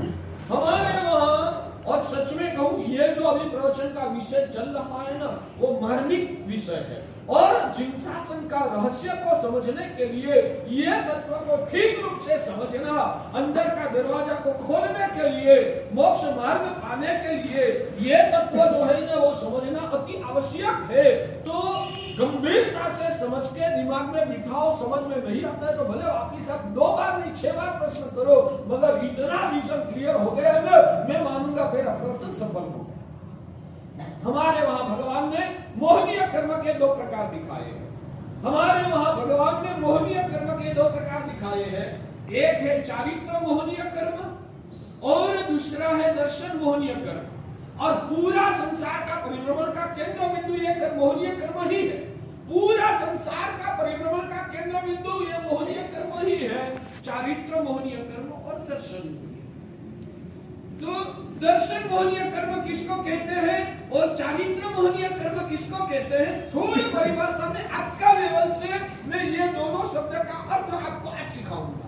हमारे वहां और सच में कहूं ये जो अभी प्रवचन का विषय चल रहा है ना वो मार्मिक विषय है और जिनसासन का रहस्य को समझने के लिए ये तत्व को ठीक रूप से समझना, अंदर का दरवाज़ा को खोलने के लिए, मोक्ष मार्ग पाने के लिए ये तत्व जो है ना, वो समझना अति आवश्यक है। तो गंभीरता से समझ के दिमाग में बिठाओ, समझ में नहीं आता है तो भले वापिस आप दो बार नहीं, छह बार प्रश्न करो, मगर इतना विजन क्लियर हो गया ना, मैं मानूँगा फिर प्रवचन सफल हो गया। हमारे वहाँ भगवान ने मोहनीय कर्म के दो प्रकार दिखाए हैं। हमारे वहाँ भगवान ने मोहनीय कर्म के दो प्रकार दिखाए हैं। एक है चारित्र मोहनीय कर्म और दूसरा है दर्शन मोहनीय कर्म। और पूरा संसार का परिभ्रमण का केंद्र बिंदु ये कर- मोहनीय कर्म ही है। पूरा संसार का परिभ्रमण का केंद्र बिंदु ये मोहनीय कर्म ही है। चारित्र मोहनीय कर्म और दर्शन। तो दर्शन मोहनीय कर्म किसको कहते हैं और चारित्र मोहनीय कर्म किसको कहते हैं? स्थूल परिभाषा में आपका लेवल से मैं ये दोनों शब्द का अर्थ आपको आज सिखाऊँगा।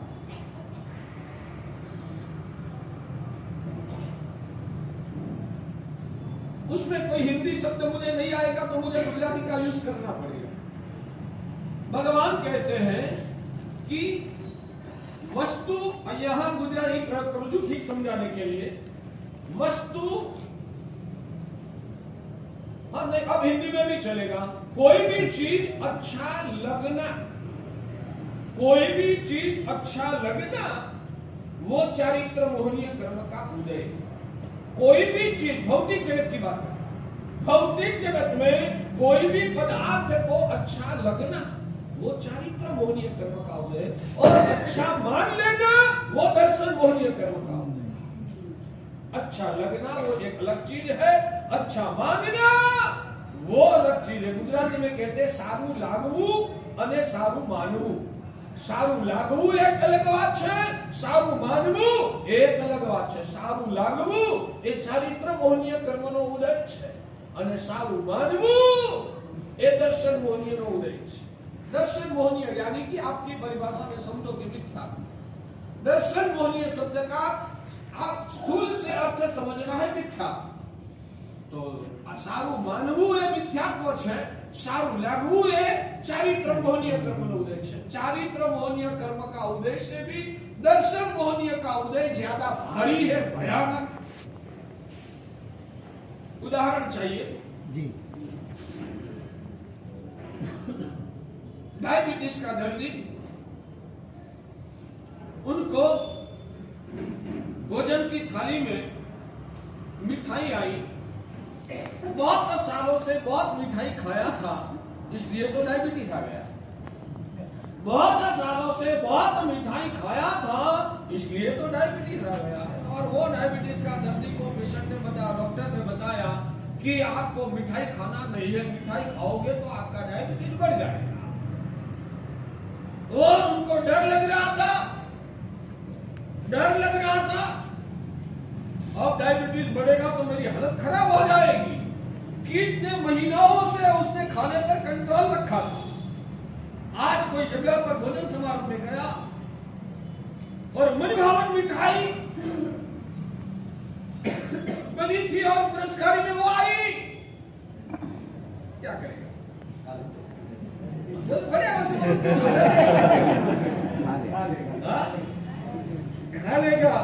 उसमें कोई हिंदी शब्द मुझे नहीं आएगा तो मुझे गुजराती का यूज़ करना पड़ेगा। भगवान कहते हैं कि वस्तु यहाँ गुजराती प्रयोग ठीक समझाने के लिए। वस्तु हाँ नहीं, अब हिंदी में भी चलेगा। कोई भी चीज़ अच्छा लगना, कोई भी चीज़ अच्छा लगना, वो चारित्र मोहनीय कर्म का उदय। कोई भी चीज़, भौतिक जगत की बात भौतिक जगत में कोई भी पदार्थ को अच्छा लगना वो चारित्र मोहनीय कर्म का उदय है। और अच्छा मान लेना वो दर्शन मोहनीय कर्म का उदय है। अच्छा लगना वो एक अलग चीज है अच्छा मानना वो अलग चीज है गुजराती में कहते हैं સારું લાગવું અને સારું માનવું સારું લાગવું એક અલગ વાત છે સારું માનવું એક અલગ વાત છે સારું લાગવું એ ચારિત્ર મોહનીય કર્મનો ઉદય છે અને સારું માનવું એ દર્શન મોહનીયનો ઉદય છે दर्शन मोहनीय, यानी कि आपकी परिभाषा में समझो कि मिथ्या। दर्शन मोहनीय शब्द का आप स्थूल से अर्थ समझना है मिथ्या। तो सारू मानव એ મિથ્યાત્વ सारू સારું चारित्र मोहनीय कर्म મોહનીય उदय चारित्र मोहनीय कर्म का उद्देश्य भी दर्शन मोहनीय का उदय ज़्यादा भारी है, भयानक। उदाहरण चाहिए? जी। डायबिटीज़ का दर्दी, उनको भोजन की थाली में मिठाई आई। बहुत सालों से बहुत मिठाई खाया था, इसलिए तो डायबिटीज़ आ गया। बहुत सालों से बहुत मिठाई खाया था, इसलिए तो डायबिटीज़ आ गया। और वो डायबिटीज़ का दर्दी को पेशेंट ने बताया डॉक्टर ने बताया कि आपको मिठाई खाना नहीं है, मिठाई खाओगे तो आपका डायबिटीज़ बढ़ जाएगा। डर लग रहा था। डर लग रहा था। अब डायबिटीज़ बढ़ेगा तो मेरी हालत खराब हो जाएगी। कितने महीनों से उसने खाने पर कंट्रोल रखा था। आज कोई जगह पर भोजन समारोह में गया और मनभावन मिठाई बनी थी और पुरस्कारी में वो आई। क्या करेगा बहुत बढ़िया ચાલે हाँ? खा लेगा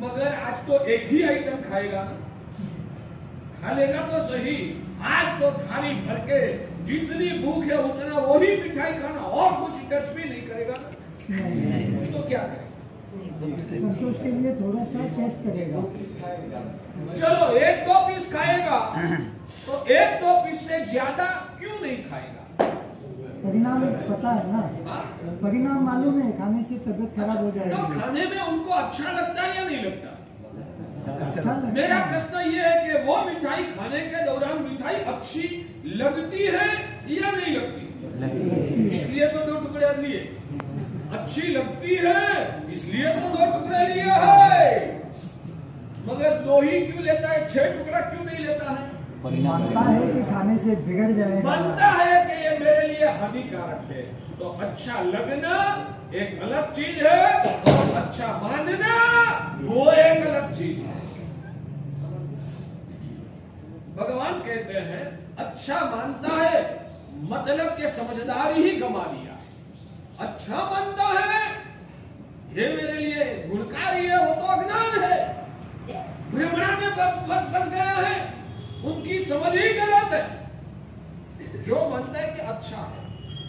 मगर आज तो एक ही आइटम खाएगा। ना खा लेगा तो सही आज तो खाली भर के जितनी भूख है उतना वही मिठाई खाना और कुछ टच भी नहीं करेगा ना। तो क्या करेगा संतोष के लिए थोड़ा सा टेस्ट करेगा। चलो एक दो पीस खाएगा। तो एक दो पीस से ज़्यादा क्यों नहीं खाएगा? परिणाम पता है ना? परिणाम मालूम है खाने से तबीयत खराब हो जाएगी। तो खाने में उनको अच्छा लगता है या नहीं लगता? अच्छा लगता मेरा प्रश्न ये है कि वो मिठाई खाने के दौरान मिठाई अच्छी लगती है या नहीं लगती? इसलिए तो दो टुकड़े लिए। अच्छी लगती है इसलिए तो दो टुकड़े लिए है। मगर दो ही क्यों लेता है छह टुकड़ा क्यों नहीं लेता है? मानता है कि खाने से बिगड़ जाएगा। मानता है कि ये मेरे लिए हानिकारक है। तो अच्छा लगना एक अलग चीज़ है और अच्छा मानना वो एक अलग चीज़ है। भगवान कहते हैं अच्छा मानता है मतलब के समझदारी ही गमा लिया। अच्छा मानता है ये मेरे लिए गुणकारी है वो तो अज्ञान है। भ्रमणा में फंस फंस गया है। उनकी समझ ही गलत है। जो मानता है कि अच्छा है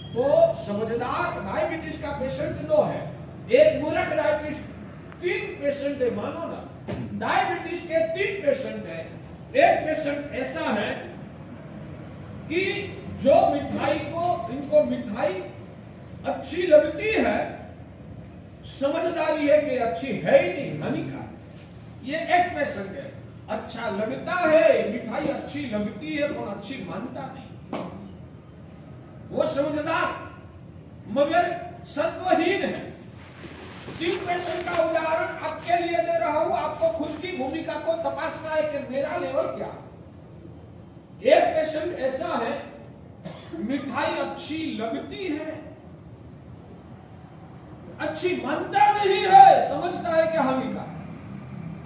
तो समझदार डायबिटीज़ का पेशेंट दो है। एक मूर्ख डायबिटीज़ तीन पेशेंट है, मानो ना। डायबिटीज़ के तीन पेशेंट है। एक पेशेंट ऐसा है कि जो मिठाई को, इनको मिठाई अच्छी लगती है, समझदारी है कि अच्छी है ही नहीं, हानिकारक। ये एक पेशेंट है। अच्छा लगता है, मिठाई अच्छी लगती है पर अच्छी मानता नहीं। वो समझदार, मगर सत्वहीन है। तीन पेशेंट का उदाहरण आपके लिए दे रहा हूँ। आपको खुद की भूमिका को तपासना है कि मेरा लेवल क्या एक पेशेंट ऐसा है, मिठाई अच्छी लगती है, अच्छी मानता नहीं है, समझता है कि हानिकारक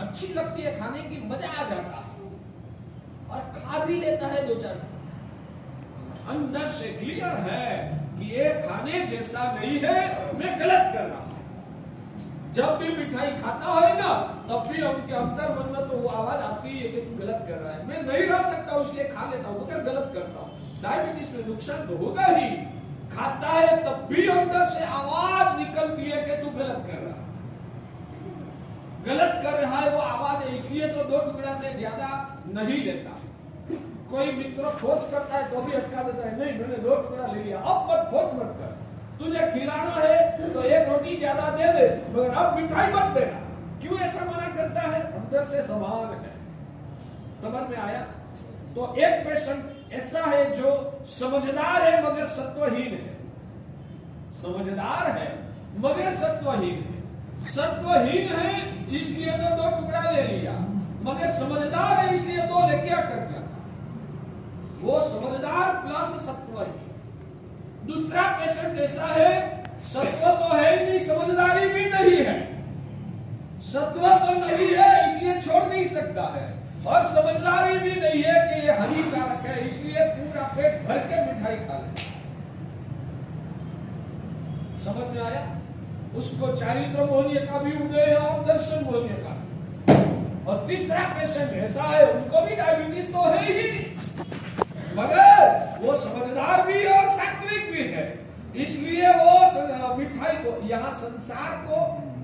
अच्छी लगती है खाने की, मज़ा आ जाता है। और खा भी लेता है दो चार। अंदर से क्लियर है कि ये खाने जैसा नहीं है, मैं गलत कर रहा हूँ। जब भी मिठाई खाता है ना, तब भी उनके अंदर मन तो वो आवाज़ आती है कि तू गलत कर रहा है। मैं नहीं रह सकता, इसलिए खा लेता हूँ, मगर गलत करता हूँ। डायबिटीज़ में नुकसान तो होगा ही। खाता है तब भी अंदर से आवाज़ निकलती है कि तू गलत कर रहा है। गलत कर रहा है वो आवाज़, इसलिए तो दो टुकड़ा से ज़्यादा नहीं लेता। कोई मित्र खोज करता है तो भी अटका देता है। नहीं, मैंने दो टुकड़ा ले लिया, अब मत खोज मत कर। तुझे खिलाना है तो एक रोटी ज़्यादा दे दे, मगर अब मिठाई मत देना। क्यों ऐसा मना करता है? अंदर से समान है। समझ में आया? तो एक पेशेंट ऐसा है जो समझदार है, मगर सत्वहीन है। समझदार है, मगर सत्वहीन है। सत्वहीन है इसलिए तो दो टुकड़ा ले लिया। मगर समझदार है इसलिए दो ले क्या कर दिया वो समझदार प्लस सत्वहीन दूसरा पेशेंट ऐसा है, सत्व तो है ही नहीं, समझदारी भी नहीं है। सत्व तो नहीं है, इसलिए छोड़ नहीं सकता है। और समझदारी भी नहीं है कि ये हानिकारक है, इसलिए पूरा पेट भर के मिठाई खा ले समझ में आया? उसको चारित्र मोहनीय का भी उदय और दर्शन मोहनीय का। और तीसरा पेशेंट ऐसा है, उनको भी डायबिटीज़ तो है ही। मगर वो समझदार भी और सात्विक भी है। इसलिए वो मिठाई को, यहाँ संसार को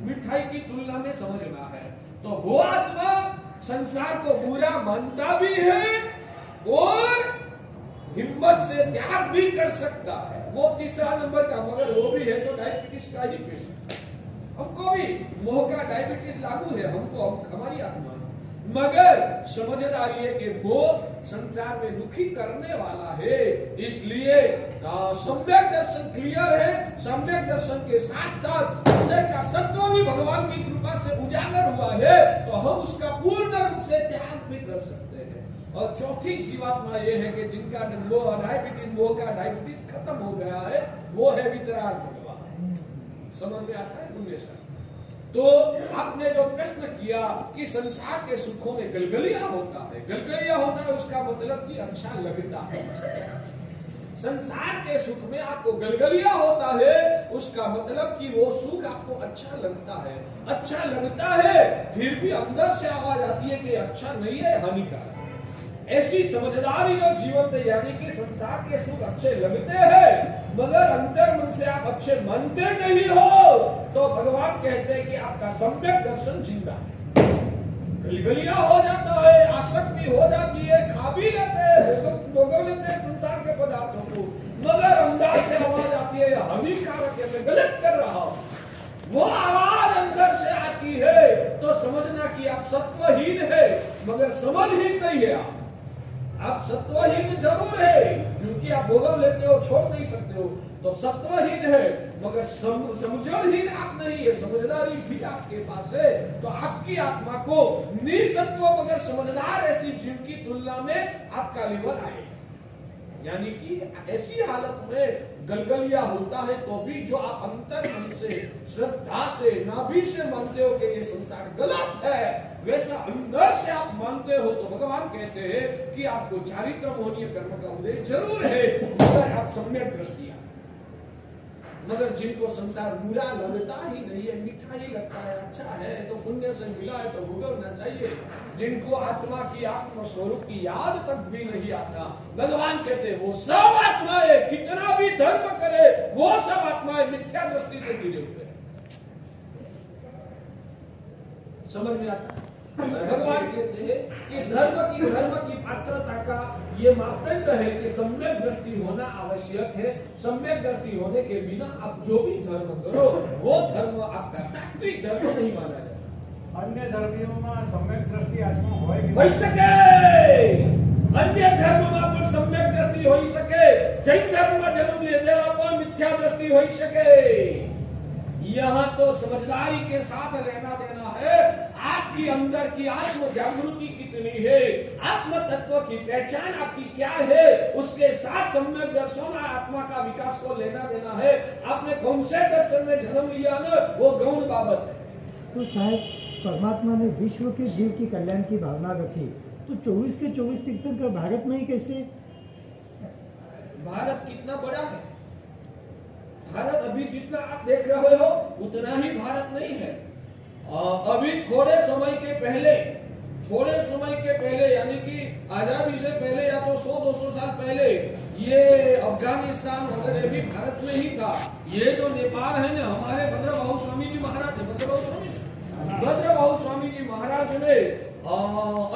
मिठाई की तुलना में समझना है। तो वो आत्मा संसार को बुरा मानता भी है और हिम्मत से त्याग भी कर सकता है। वो तीसरा नंबर का, मगर वो भी है तो डायबिटीज़ का ही पेशेंट हमको भी मोह का डायबिटीज़ लागू है हमको हम, हमारी आत्मा मगर समझदारी है कि वो संसार में दुखी करने वाला है इसलिए सम्यक दर्शन क्लियर है सम्यक दर्शन के साथ साथ अंदर का सत्व भी भगवान की कृपा से उजागर हुआ है तो हम उसका पूर्ण रूप से त्याग भी कर सकते हैं। और चौथी जीवात्मा ये है कि जिनका डायबिटीज़ वो का डायबिटीज़ खत्म हो गया है वो है वितराग। समझ में आता है से तो आपने जो प्रश्न किया कि संसार के सुखों में गलगलिया होता है, गलगलिया होता है, उसका मतलब कि अच्छा लगता है। संसार के सुख में आपको गलगलिया होता है, उसका मतलब कि वो सुख आपको अच्छा लगता है। अच्छा लगता है, फिर भी अंदर से आवाज़ आती है कि अच्छा नहीं है, हानिकारक ऐसी समझदारी जो जीवन यानी कि संसार के सुख अच्छे लगते हैं मगर अंतर मन से आप अच्छे मानते नहीं हो तो भगवान कहते हैं कि आपका सम्यक दर्शन ज़िंदा है। हो जाता है, आसक्ति हो जाती है, खा भी लेते हैं हैं, संसार के पदार्थों को। मगर अंदर से आवाज़ आती है हानिकारक है, मैं गलत कर रहा हूँ। वो आवाज़ अंदर से आती है तो समझना कि आप सत्वहीन है, मगर समझहीन नहीं है आप। आप सत्वहीन ज़रूर है क्योंकि आप भोगव लेते हो छोड़ नहीं सकते हो। तो सत्वहीन है मगर सम, आप नहीं है समझदारी भी आपके पास है। तो आपकी आत्मा को निसत्व मगर समझदार ऐसी जीव की तुलना में आपका लेवल आए। यानी कि ऐसी हालत में गलगलिया होता है तो भी जो आप अंतर मन से, श्रद्धा से, नाभि से मानते हो कि ये संसार गलत है, वैसा अंदर से आप मानते हो तो भगवान कहते हैं कि आपको चारित्र मोहनीय कर्म का उदय ज़रूर है, मगर आप सम्यक दृष्टिया मगर जिनको संसार बुरा लगता ही नहीं है, मीठा ही लगता है अच्छा है तो पुण्य से मिला है तो भोगवना चाहिए जिनको आत्मा की आत्म स्वरूप की याद तक भी नहीं आता, भगवान कहते, वो सब आत्माएँ, कितना भी धर्म करे, वो सब आत्माएँ मिथ्या दृष्टि से गिरे हुए समझ में आता? भगवान कहते हैं कि धर्म की धर्म की पात्रता का ये मापदंड है कि सम्यक दृष्टि होना आवश्यक है सम्यक दृष्टि होने के बिना आप जो भी धर्म करो वो धर्म आपका तात्विक धर्म नहीं माना जाए અન્ય ધર્મીઓમાં સમ્યક દ્રષ્ટિ આત્મા હોય કે હોઈ શકે અન્ય ધર્મમાં પણ સમ્યક દ્રષ્ટિ હોઈ શકે જૈન ધર્મમાં જન્મ લીધેલા પણ મિથ્યા દ્રષ્ટિ હોઈ શકે यहाँ तो समझदारी के साथ रहना देना है आपकी अंदर की आत्म जागृति कितनी है? आत्म तत्व की पहचान आपकी क्या है? उसके साथ सम्यक दर्शन आत्मा का विकास को लेना देना है। आपने कौन से दर्शन में जन्म लिया ना? वो गौण बाबत। है तो साहब परमात्मा ने विश्व के जीव की कल्याण की भावना रखी। तो 24 के 24 तीर्थंकर भारत में ही कैसे? भारत कितना बड़ा है? भारत अभी जितना आप देख रहे हो उतना ही भारत नहीं है। अभी थोड़े समय के पहले, थोड़े समय के पहले, यानी कि आज़ादी से पहले या तो 100-200 साल पहले, ये अफ़गानिस्तान वगैरह भी भारत में ही था। ये जो नेपाल है ना, हमारे भद्रभाऊ स्वामी जी महाराज भद्रभाऊ स्वामी जी भद्रभाऊ स्वामी जी महाराज ने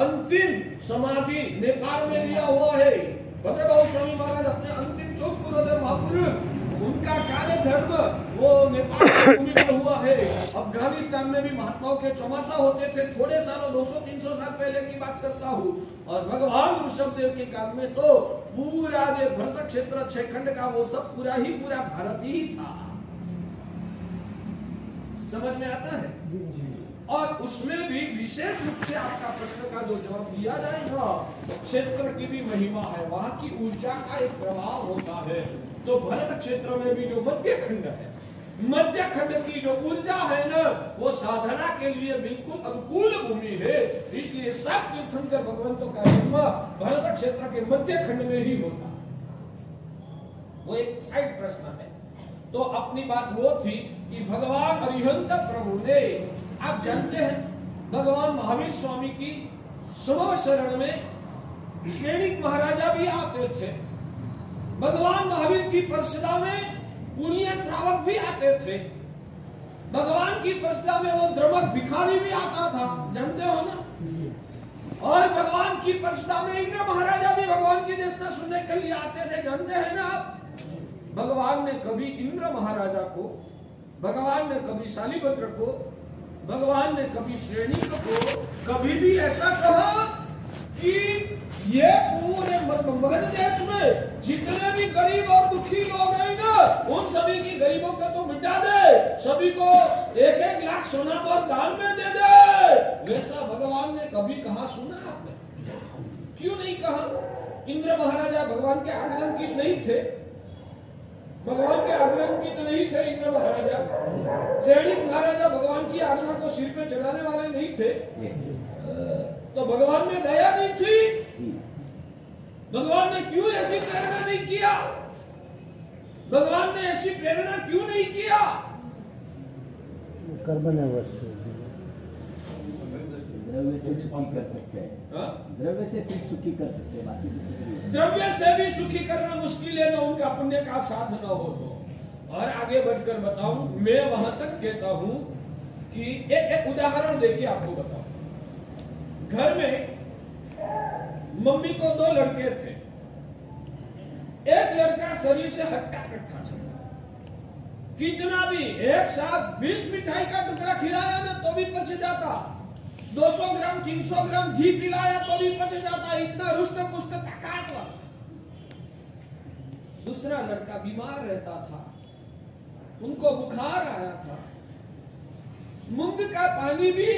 अंतिम समाधि नेपाल में लिया हुआ है। भद्रभाऊ स्वामी महाराज अपने अंतिम चौक महापुरुष उनका कार्य धर्म, वो नेपाल पर हुआ है। अफ़गानिस्तान में भी महात्माओं के चौमासा होते थे। थोड़े सालों 200-300 साल पहले की बात करता हूँ। और भगवान ऋषभ देव के काल में तो पूरा जो भरत क्षेत्र छह खंड का वो सब पूरा ही पूरा भारत ही था। समझ में आता है? और उसमें भी विशेष रूप से आपका प्रश्न का जो जवाब दिया जाएगा क्षेत्र की भी महिमा है। वहाँ की ऊर्जा का एक प्रभाव होता है। तो भरत क्षेत्र में भी जो मध्य खंड है मध्य खंड की जो ऊर्जा है ना, वो साधना के लिए बिल्कुल अनुकूल भूमि है। इसलिए सब तीर्थंकर भगवंतों का जन्म भरत क्षेत्र के मध्य खंड में ही होता वो एक साइड प्रश्न है। तो अपनी बात वो थी कि भगवान अरिहंत प्रभु ने, आप जानते हैं, भगवान महावीर स्वामी की समव शरण में श्रेणिक महाराजा भी आते थे। भगवान महावीर की परिषदा में पुण्य श्रावक भी आते थे। भगवान की परिषदा में वो द्रमक भिखारी भी आता था। जानते हो ना? और भगवान की परिषदा में इंद्र महाराजा भी भगवान की देशना सुनने के लिए आते थे। जानते हैं ना आप? भगवान ने कभी इंद्र महाराजा को भगवान ने कभी शालीभद्र को भगवान ने कभी श्रेणी को कभी भी ऐसा कहा कि ये पूरे मगध देश में जितने भी गरीब और दुखी लोग हैं ना उन सभी की गरीबों को तो मिटा दे। सभी को एक एक लाख सोना पर दान में दे दे। वैसा भगवान ने कभी कहा सुना आपने? क्यों नहीं कहा? इंद्र महाराजा भगवान के आगमन नहीं थे। भगवान के आगमन तो नहीं थे इंद्र महाराजा। श्रेणी महाराजा भगवान की आज्ञा को सिर पे चढ़ाने वाले नहीं थे। तो भगवान में दया नहीं थी। भगवान ने क्यों ऐसी प्रेरणा नहीं किया? भगवान ने ऐसी प्रेरणा क्यों नहीं किया? कर्म वस्तु। द्रव्य से सुखी कर सकते हैं। हाँ? द्रव्य से सिर्फ़ सुखी कर सकते हैं बाकी द्रव्य से भी सुखी करना मुश्किल है ना उनका पुण्य का साथ न हो तो। और आगे बढ़कर बताऊँ मैं वहाँ तक कहता हूँ कि एक एक उदाहरण देके आपको बताऊँ। घर में मम्मी को दो लड़के थे। एक लड़का शरीर से हट्टा कट्टा था। कितना भी एक साथ बीस मिठाई का टुकड़ा खिलाया ना तो भी पच जाता। 200 ग्राम 300 ग्राम घी पिलाया तो भी पच जाता। इतना रुष्ट पुष्ट ताकत दूसरा लड़का बीमार रहता था। उनको बुखार आया था। मुंग का पानी भी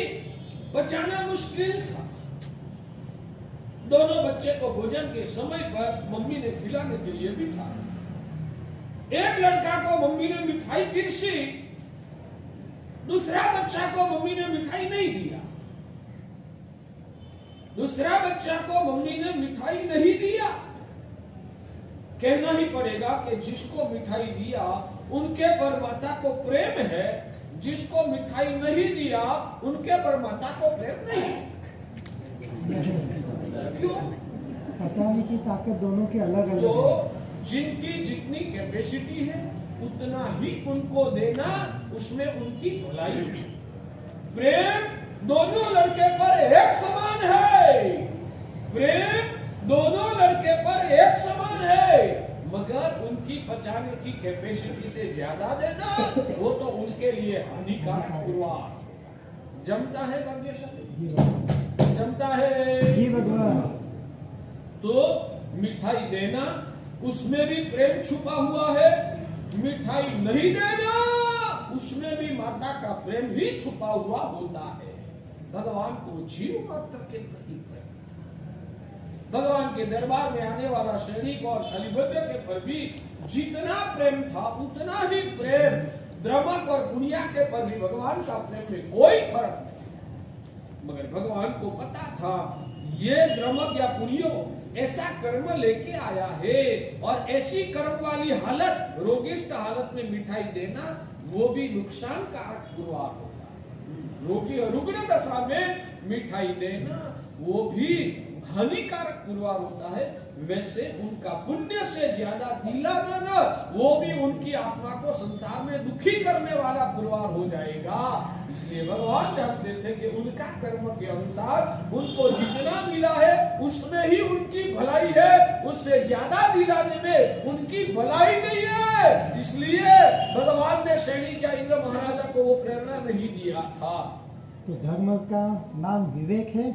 बचाना मुश्किल था। दोनों बच्चे को भोजन के समय पर मम्मी ने खिलाने के लिए बिठा एक लड़का को मम्मी ने मिठाई पिरसी दूसरा बच्चा को मम्मी ने मिठाई नहीं दिया। दूसरा बच्चा को मम्मी ने मिठाई नहीं दिया। कहना ही पड़ेगा कि जिसको मिठाई दिया, उनके पर माता को प्रेम है। जिसको मिठाई नहीं दिया, उनके पर माता को प्रेम नहीं पचाने की ताकत दोनों की अलग अलग तो है। जिनकी जितनी कैपेसिटी है उतना ही उनको देना उसमें उनकी भलाई प्रेम दोनों लड़के पर एक समान है। प्रेम दोनों लड़के पर एक समान है। मगर उनकी बचाने की कैपेसिटी से ज़्यादा देना वो तो उनके लिए हानिकारक हुआ। जमता है भाग्यशाली। जमता है। जी भगवान। तो मिठाई देना उसमें भी प्रेम छुपा हुआ है। मिठाई नहीं देना उसमें भी माता का प्रेम ही छुपा हुआ होता है। भगवान को जीव मात्र के प्रति प्रेम। भगवान के दरबार में आने वाला सैनिक और शलिभद्र के पर भी जितना प्रेम था उतना ही प्रेम। द्रमक और दुनिया के पर भी भगवान का प्रेम में कोई फ़र्क नहीं। मगर भगवान को पता था, ये द्रमक या पुनियो ऐसा कर्म लेके आया है और ऐसी कर्म वाली हालत रोगिष्ट हालत में मिठाई देना, वो भी नुकसान कारक गुरुआ होता है। रोगी रुग्ण दशा में मिठाई देना, वो भी हानिकारक पुरवार होता है वैसे उनका पुण्य से ज़्यादा दिलाना ना वो भी उनकी आत्मा को संसार में दुखी करने वाला पुरवार हो जाएगा। इसलिए भगवान जानते थे कि उनका कर्म के अनुसार उनको जितना मिला है उसमें ही उनकी भलाई है उससे ज़्यादा दिलाने में उनकी भलाई नहीं है। इसलिए भगवान ने श्रेणी या इंद्र महाराजा को वो प्रेरणा नहीं दिया था। तो धर्म का नाम विवेक है?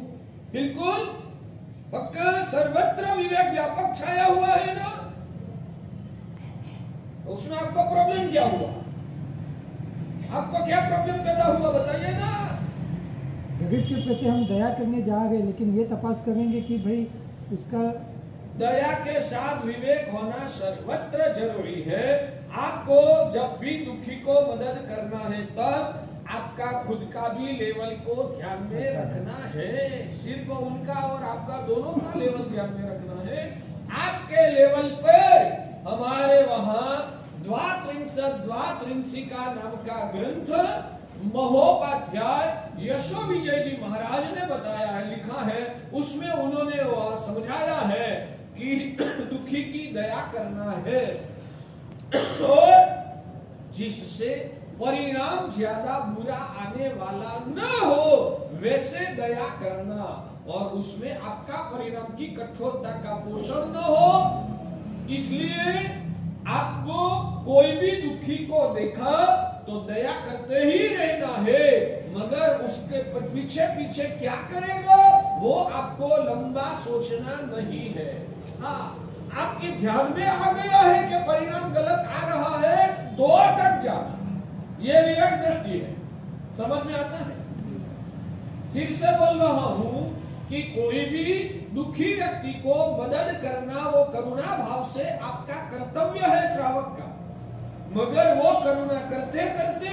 बिल्कुल। पक्का सर्वत्र विवेक व्यापक छाया हुआ है ना? तो उसमें आपको प्रॉब्लम क्या हुआ। आपको क्या प्रॉब्लम पैदा हुआ बताइए ना? गरीब के प्रति हम दया करने जा रहे लेकिन ये तपास करेंगे कि भाई उसका दया के साथ विवेक होना सर्वत्र ज़रूरी है। आपको जब भी दुखी को मदद करना है तब आपका खुद का भी लेवल को ध्यान में रखना है। सिर्फ़ उनका और आपका दोनों का लेवल ध्यान में रखना है। आपके लेवल पर हमारे वहाँ द्वात्रिंशत द्वात्रिंशिका नाम का ग्रंथ महोपाध्याय यशो विजय जी महाराज ने बताया है, लिखा है। उसमें उन्होंने समझाया है कि दुखी की दया करना है। और जिससे परिणाम ज़्यादा बुरा आने वाला न हो, वैसे दया करना। और उसमें आपका परिणाम की कठोरता का पोषण न हो, इसलिए आपको कोई भी दुखी को देखा तो दया करते ही रहना है। मगर उसके पीछे पीछे क्या करेगा, वो आपको लंबा सोचना नहीं है। हाँ आपके ध्यान में आ गया है कि परिणाम गलत आ रहा है तो अटक जाना। ये विवेक दृष्टि है। समझ में आता है? फिर से बोल रहा हूँ कि कोई भी दुखी व्यक्ति को मदद करना वो करुणा भाव से आपका कर्तव्य है श्रावक का। मगर वो करुणा करते करते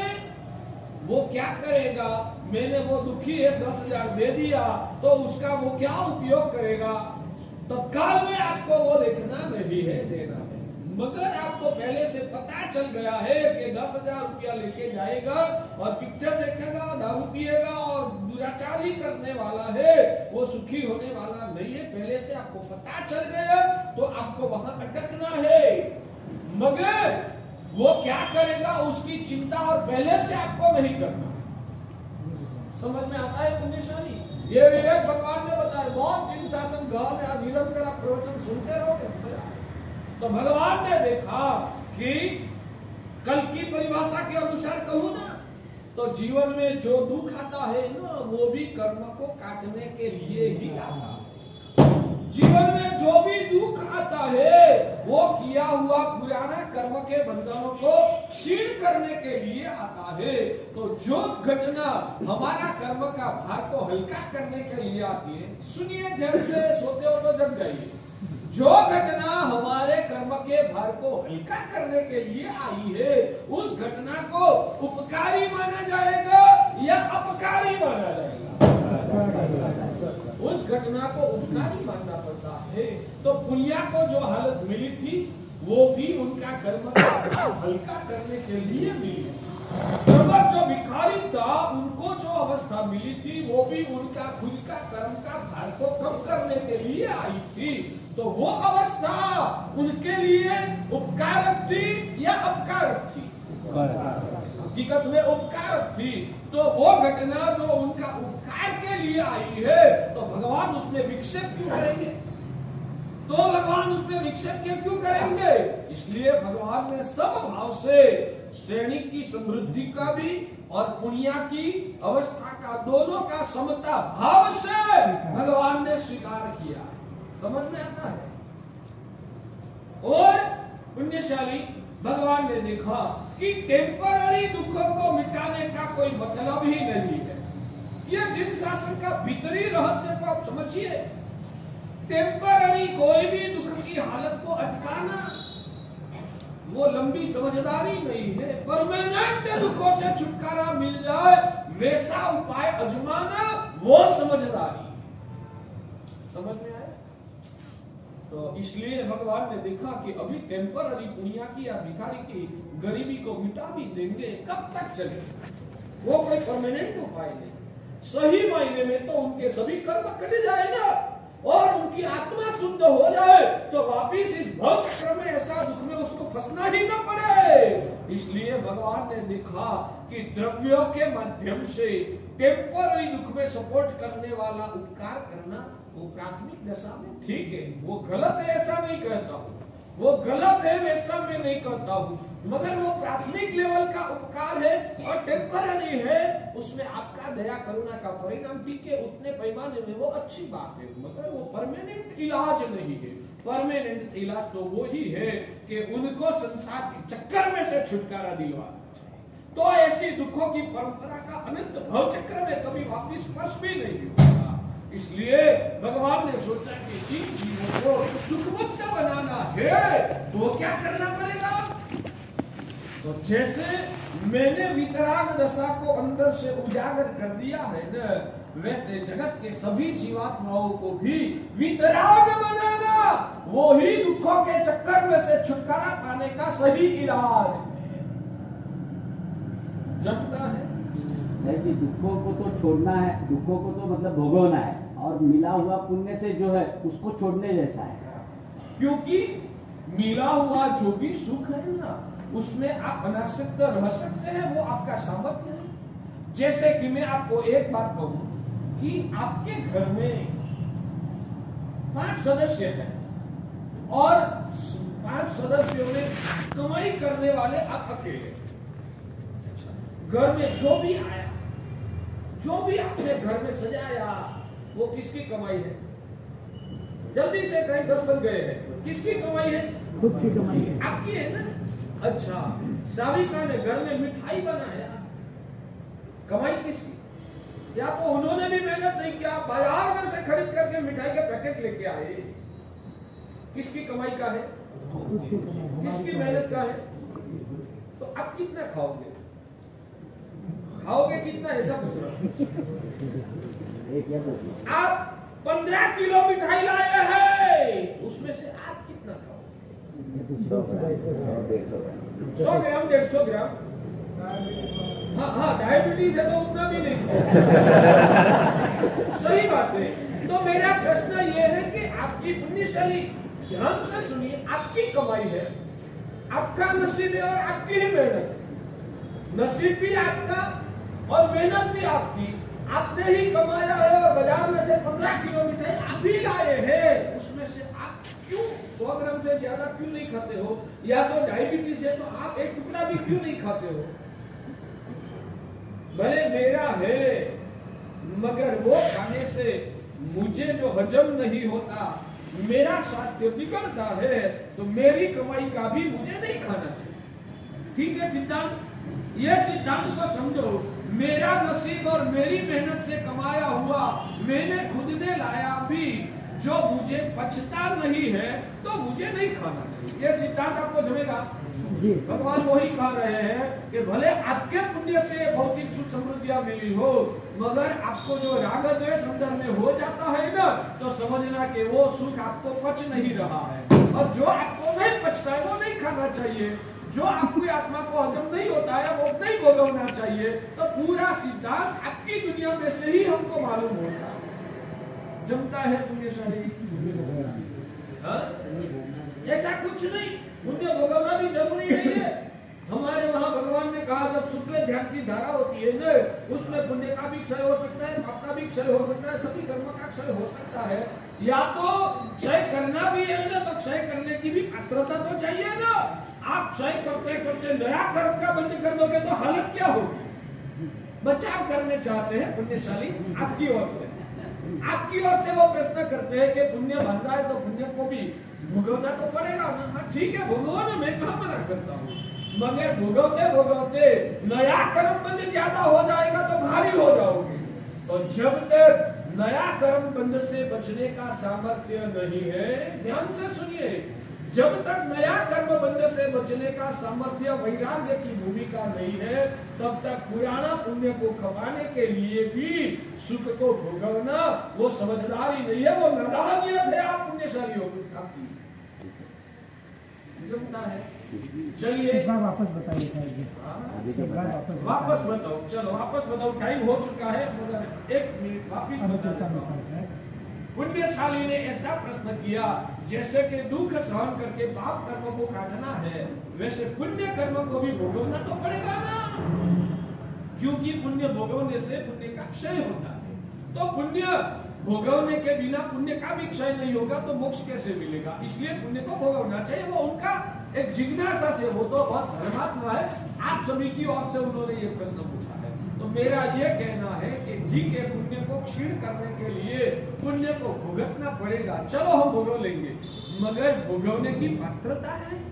वो क्या करेगा? मैंने वो दुखी है, दस हज़ार दे दिया तो उसका वो क्या उपयोग करेगा? तत्काल में आपको वो देखना नहीं है, देना। मगर आपको पहले से पता चल गया है कि दस हज़ार रुपया लेके जाएगा और पिक्चर देखेगा, दारू पिएगा और दुराचारी करने वाला है, वो सुखी होने वाला नहीं है। पहले से आपको पता चल गया तो आपको वहाँ अटकना है। मगर वो क्या करेगा, उसकी चिंता और पहले से आपको नहीं करना। समझ में आता है पुण्यशाली? ये विवेक भगवान ने बताया, बहुत जिन शासन गहन निरंतर आप प्रवचन सुनते रहोगे तो भगवान ने देखा कि कल की परिभाषा के अनुसार कहूँ ना तो जीवन में जो दुख आता है ना, वो भी कर्म को काटने के लिए ही आता है। जीवन में जो भी दुख आता है, वो किया हुआ पुराना कर्म के बंधनों को क्षीण करने के लिए आता है। तो जो घटना हमारा कर्म का भार को हल्का करने के लिए आती है, सुनिए ध्यान से, सोते हो तो जग जाइए। जो घटना हमारे कर्म के भार को हल्का करने के लिए आई है, उस घटना को उपकारी माना जाएगा या अपकारी माना जाएगा? उस घटना को उपकारी मानना पड़ता है। तो पुलिया को जो हालत मिली थी, वो भी उनका कर्म हल्का करने के लिए मिली जो भिखारी था, उनको जो अवस्था मिली थी, वो भी उनका खुद का कर्म का भार को कम करने के लिए आई थी। तो वो अवस्था उनके लिए उपकारक थी या अपकारक थी? हकीकत में उपकारक थी। तो वो घटना जो उनका उपकार के लिए आई है तो भगवान उसमें विक्षेप क्यों करेंगे? तो भगवान उसमें विक्षेप क्यों क्यों करेंगे? इसलिए भगवान ने सब भाव से श्रेणी की, समृद्धि का भी और पुनिया की, अवस्था का, दोनों का समता भाव से भगवान ने स्वीकार किया समझ में आता है? और पुण्यशाली भगवान ने देखा कि टेम्पररी दुखों को मिटाने का कोई मतलब ही नहीं है। ये जिन शासन का भीतरी रहस्य को आप समझिए टेम्पररी कोई भी दुख की हालत को अटकाना, वो लंबी समझदारी नहीं है। परमानेंट दुखों से छुटकारा मिल जाए, वैसा उपाय अजमाना, वो समझदारी समझ में इसलिए भगवान ने देखा कि अभी टेम्पररी पुनिया की या भिखारी की गरीबी को मिटा भी देंगे, कब तक चले वो कोई परमानेंट उपाय नहीं। सही मायने में तो उनके सभी कर्म कट जाए ना, और उनकी आत्मा शुद्ध हो जाए तो वापिस इस भव चक्र में ऐसा दुख में उसको फंसना ही न पड़े। इसलिए भगवान ने देखा कि द्रव्यों के माध्यम से टेम्पररी दुख में सपोर्ट करने वाला उपकार करना वो प्राथमिक दशा में ठीक है। वो गलत है ऐसा नहीं कहता हूँ। वो गलत है वैसा मैं नहीं कहता हूँ। मगर वो प्राथमिक लेवल का उपकार है और टेम्पररी है, उसमें आपका दया करुणा का परिणाम टिके उतने पैमाने में वो अच्छी बात है। मगर वो परमानेंट इलाज नहीं है। परमानेंट इलाज तो वो ही है कि उनको संसार के चक्कर में से छुटकारा दिलवाना तो ऐसी दुखों की परंपरा का अनंत भव चक्र में कभी वापिस स्पर्श भी नहीं होगा इसलिए भगवान ने सोचा कि इन जीवों को दुख मुक्त बनाना है तो क्या करना पड़ेगा? तो जैसे मैंने वितराग दशा को अंदर से उजागर कर दिया है न, वैसे जगत के सभी जीवात्माओं को भी वितराग बनाना, वो ही दुखों के चक्कर में से छुटकारा पाने का सही इलाज जमता है है कि दुखों को तो छोड़ना है, दुखों को तो मतलब भोगवना है और मिला हुआ पुण्य से जो है उसको छोड़ने जैसा है। क्योंकि मिला हुआ जो भी सुख है ना, उसमें आप बना सकते रह सकते हैं, वो आपका सामर्थ्य है। जैसे कि मैं आपको एक बात कहूँ कि आपके घर में पाँच सदस्य हैं और पाँच सदस्यों में कमाई करने वाले आप अकेले घर में जो भी आया जो भी आपने घर में सजाया वो किसकी कमाई है? जल्दी से टाइम दस बज गए हैं। किसकी कमाई है? खुद की कमाई है। आपकी है ना? अच्छा साविका ने घर में मिठाई बनाया। कमाई किसकी? या तो उन्होंने भी मेहनत नहीं किया बाज़ार में से खरीद करके मिठाई के पैकेट लेके आए। किसकी कमाई का है? किसकी मेहनत का है? तो आप कितना खाओगे? खाओगे कितना ऐसा पूछ रहा हूँ। आप पंद्रह किलो मिठाई लाए हैं उसमें से आप कितना खाओगे? सौ ग्राम। डेढ़ सौ ग्राम। हाँ हाँ डायबिटीज़ है तो उतना भी नहीं सही बात है। तो मेरा प्रश्न ये है कि आपकी पुण्यशाली ध्यान से सुनिए आपकी कमाई है आपका नसीब है और आपकी ही मेहनत। नसीब भी आपका और मेहनत भी आपकी। आपने ही कमाया है और बाज़ार में से पंद्रह किलो मिठाई आप ही लाए हैं। उसमें से आप क्यों सौ ग्राम से ज़्यादा क्यों नहीं खाते हो? या तो डायबिटीज़ है तो आप एक टुकड़ा भी क्यों नहीं खाते हो? भले मेरा है, मगर वो खाने से मुझे जो हजम नहीं होता, मेरा स्वास्थ्य बिगड़ता है तो मेरी कमाई का भी मुझे नहीं खाना चाहिए। ठीक है सिद्धांत? यह सिद्धांत को समझो। मेरा नसीब और मेरी मेहनत से कमाया हुआ मैंने खुद ने लाया भी। जो मुझे पचता नहीं है तो मुझे नहीं खाना चाहिए। ये सिद्धांत आपको जमेगा भगवान वही कह रहे हैं कि भले आपके पुण्य से भौतिक सुख समृद्धियाँ मिली हो मगर आपको जो राग द्वेष अंदर में हो जाता है ना तो समझना कि वो सुख आपको पच नहीं रहा है। और जो आपको नहीं पचता है वो नहीं खाना चाहिए। जो आपकी आत्मा को हजम नहीं होता है, वो नहीं भोगवना चाहिए तो पूरा सिद्धांत आपकी दुनिया में से ही हमको मालूम होता है। जमता है पुण्यशाली हाँ? ऐसा कुछ नहीं। पुण्य भोगवना भी ज़रूरी नहीं है। हमारे वहाँ भगवान ने कहा, जब शुक्ल ध्यान की धारा होती है ना, उसमें पुण्य का भी क्षय हो सकता है, पाप का भी क्षय हो सकता है, सभी कर्म का क्षय हो सकता है। या तो क्षय करना भी है ना तो क्षय करने की भी पात्रता तो चाहिए ना। आप क्षय करते करते नया कर्म का बंद कर दोगे तो हालत क्या होगी? बचाव करने चाहते हैं पुण्यशाली आपकी ओर से। आपकी ओर से वो प्रश्न करते हैं कि पुण्य बांधा है तो पुण्य को भी भोगवना तो पड़ेगा ना। हाँ, ठीक है भोगो ना मैं कहा मना करता हूँ? मगर भोगवते भोगवते नया कर्म बंद ज़्यादा हो जाएगा तो भारी हो जाओगे। तो जब तक नया कर्म बंद से बचने का सामर्थ्य नहीं है ध्यान से सुनिए। जब तक नया कर्म बंध से बचने का सामर्थ्य वैराग्य की भूमिका नहीं है तब तक पुराना पुण्य को खपाने के लिए भी सुख को भोगवना वो समझदारी नहीं है वो नदानियत है आप पुण्यशालियों की है। चलिए। एक बार वापस बताइए। वापस वापस बताओ। चलो वापस बताओ। टाइम हो चुका है एक मिनट वापस अनुकूलता बता अनुसार सर। पुण्यशाली ने ऐसा प्रश्न किया जैसे कि दुख सहन करके पाप कर्म को काटना है, वैसे पुण्य कर्म को भी भोगवना तो पड़ेगा ना। क्योंकि पुण्य भोगवने से पुण्य का क्षय होता है। तो पुण्य भोगवने के बिना पुण्य का भी क्षय नहीं होगा तो मोक्ष कैसे मिलेगा? इसलिए पुण्य को भोगवना चाहिए। वो उनका एक जिज्ञासा से, वो तो बहुत धर्मात्मा है। आप सभी की ओर से उन्होंने ये प्रश्न पूछा। है मेरा ये कहना है कि ठीक के पुण्य को क्षीण करने के लिए पुण्य को भुगतना पड़ेगा। चलो हम भोगव लेंगे। मगर भोगवने की पात्रता है।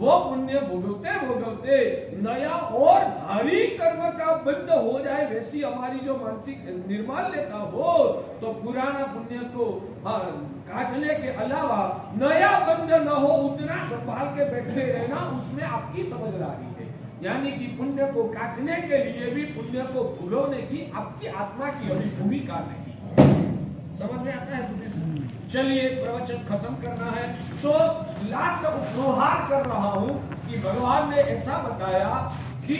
वो पुण्य भोगवते भोगवते नया और भारी कर्म का बंद हो जाए। वैसी हमारी जो मानसिक निर्माल्यता हो तो पुराना पुण्य को हाँ, काटने के अलावा नया बंद न हो उतना संभाल के बैठे रहना उसमें आपकी समझदारी है। यानी कि पुण्य को काटने के लिए भी पुण्य को भूलोने की आपकी आत्मा की अभी भूमिका नहीं। समझ में आता है पुण्य? चलिए, प्रवचन खत्म करना है। तो लास्ट उपहार कर रहा हूँ कि भगवान ने ऐसा बताया कि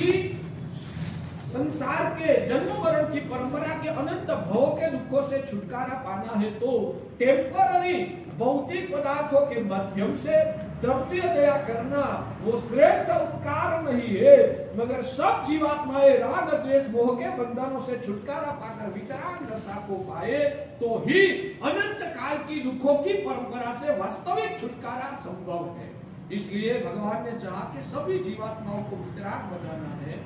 संसार के जन्म मरण की परंपरा के अनंत भवों के दुखों से छुटकारा पाना है तो टेम्पररी भौतिक पदार्थों के माध्यम से द्रव्य दया करना वो श्रेष्ठ उपकार नहीं है। मगर सब जीवात्माएँ राग, द्वेष, मोह के बंधनों से छुटकारा पाकर विकराल दशा को पाए तो ही अनंत काल की दुखों की परंपरा से वास्तविक छुटकारा संभव है। इसलिए भगवान ने चाहा कि सभी जीवात्माओं को वितराग बनाना है।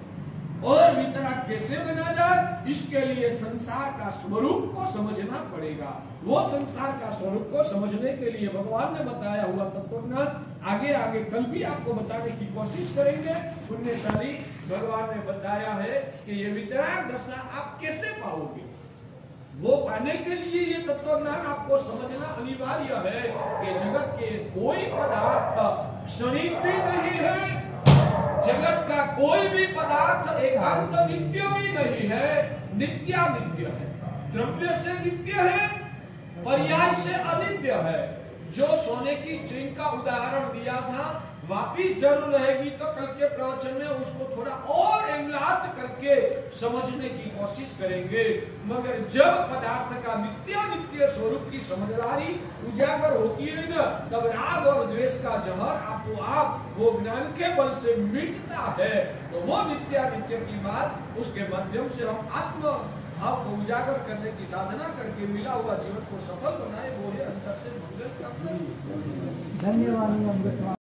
और वितराग कैसे बना जाए इसके लिए संसार का स्वरूप को समझना पड़ेगा। वो संसार का स्वरूप को समझने के लिए भगवान ने बताया हुआ तत्वज्ञान आगे आगे कल भी आपको बताने की कोशिश करेंगे। पुण्यशाली भगवान ने बताया है कि ये वितराग दशा आप कैसे पाओगे? वो पाने के लिए ये तत्वज्ञान आपको समझना अनिवार्य है कि जगत के कोई पदार्थ क्षणिक भी नहीं है जगत का कोई भी पदार्थ एकांत नित्य भी नहीं है, नित्या नित्य है। द्रव्य से नित्य है, पर्याय से अनित्य है। जो सोने की चिंग का उदाहरण दिया था वापिस ज़रूर रहेगी तो कल के प्रवचन में उसको थोड़ा और एमलात करके समझने की कोशिश करेंगे। मगर जब पदार्थ का नित्य नित्य स्वरूप की समझदारी उजागर होती है ना, तब राग और द्वेष का जहर आपको आप वो ज्ञान के बल से मिटता है। तो वो नित्य नित्य की बात उसके माध्यम से हम आत्म भाव को उजागर करने की साधना करके मिला हुआ जीवन को सफल बनाए, वो है अंतर से मंगल का। धन्यवाद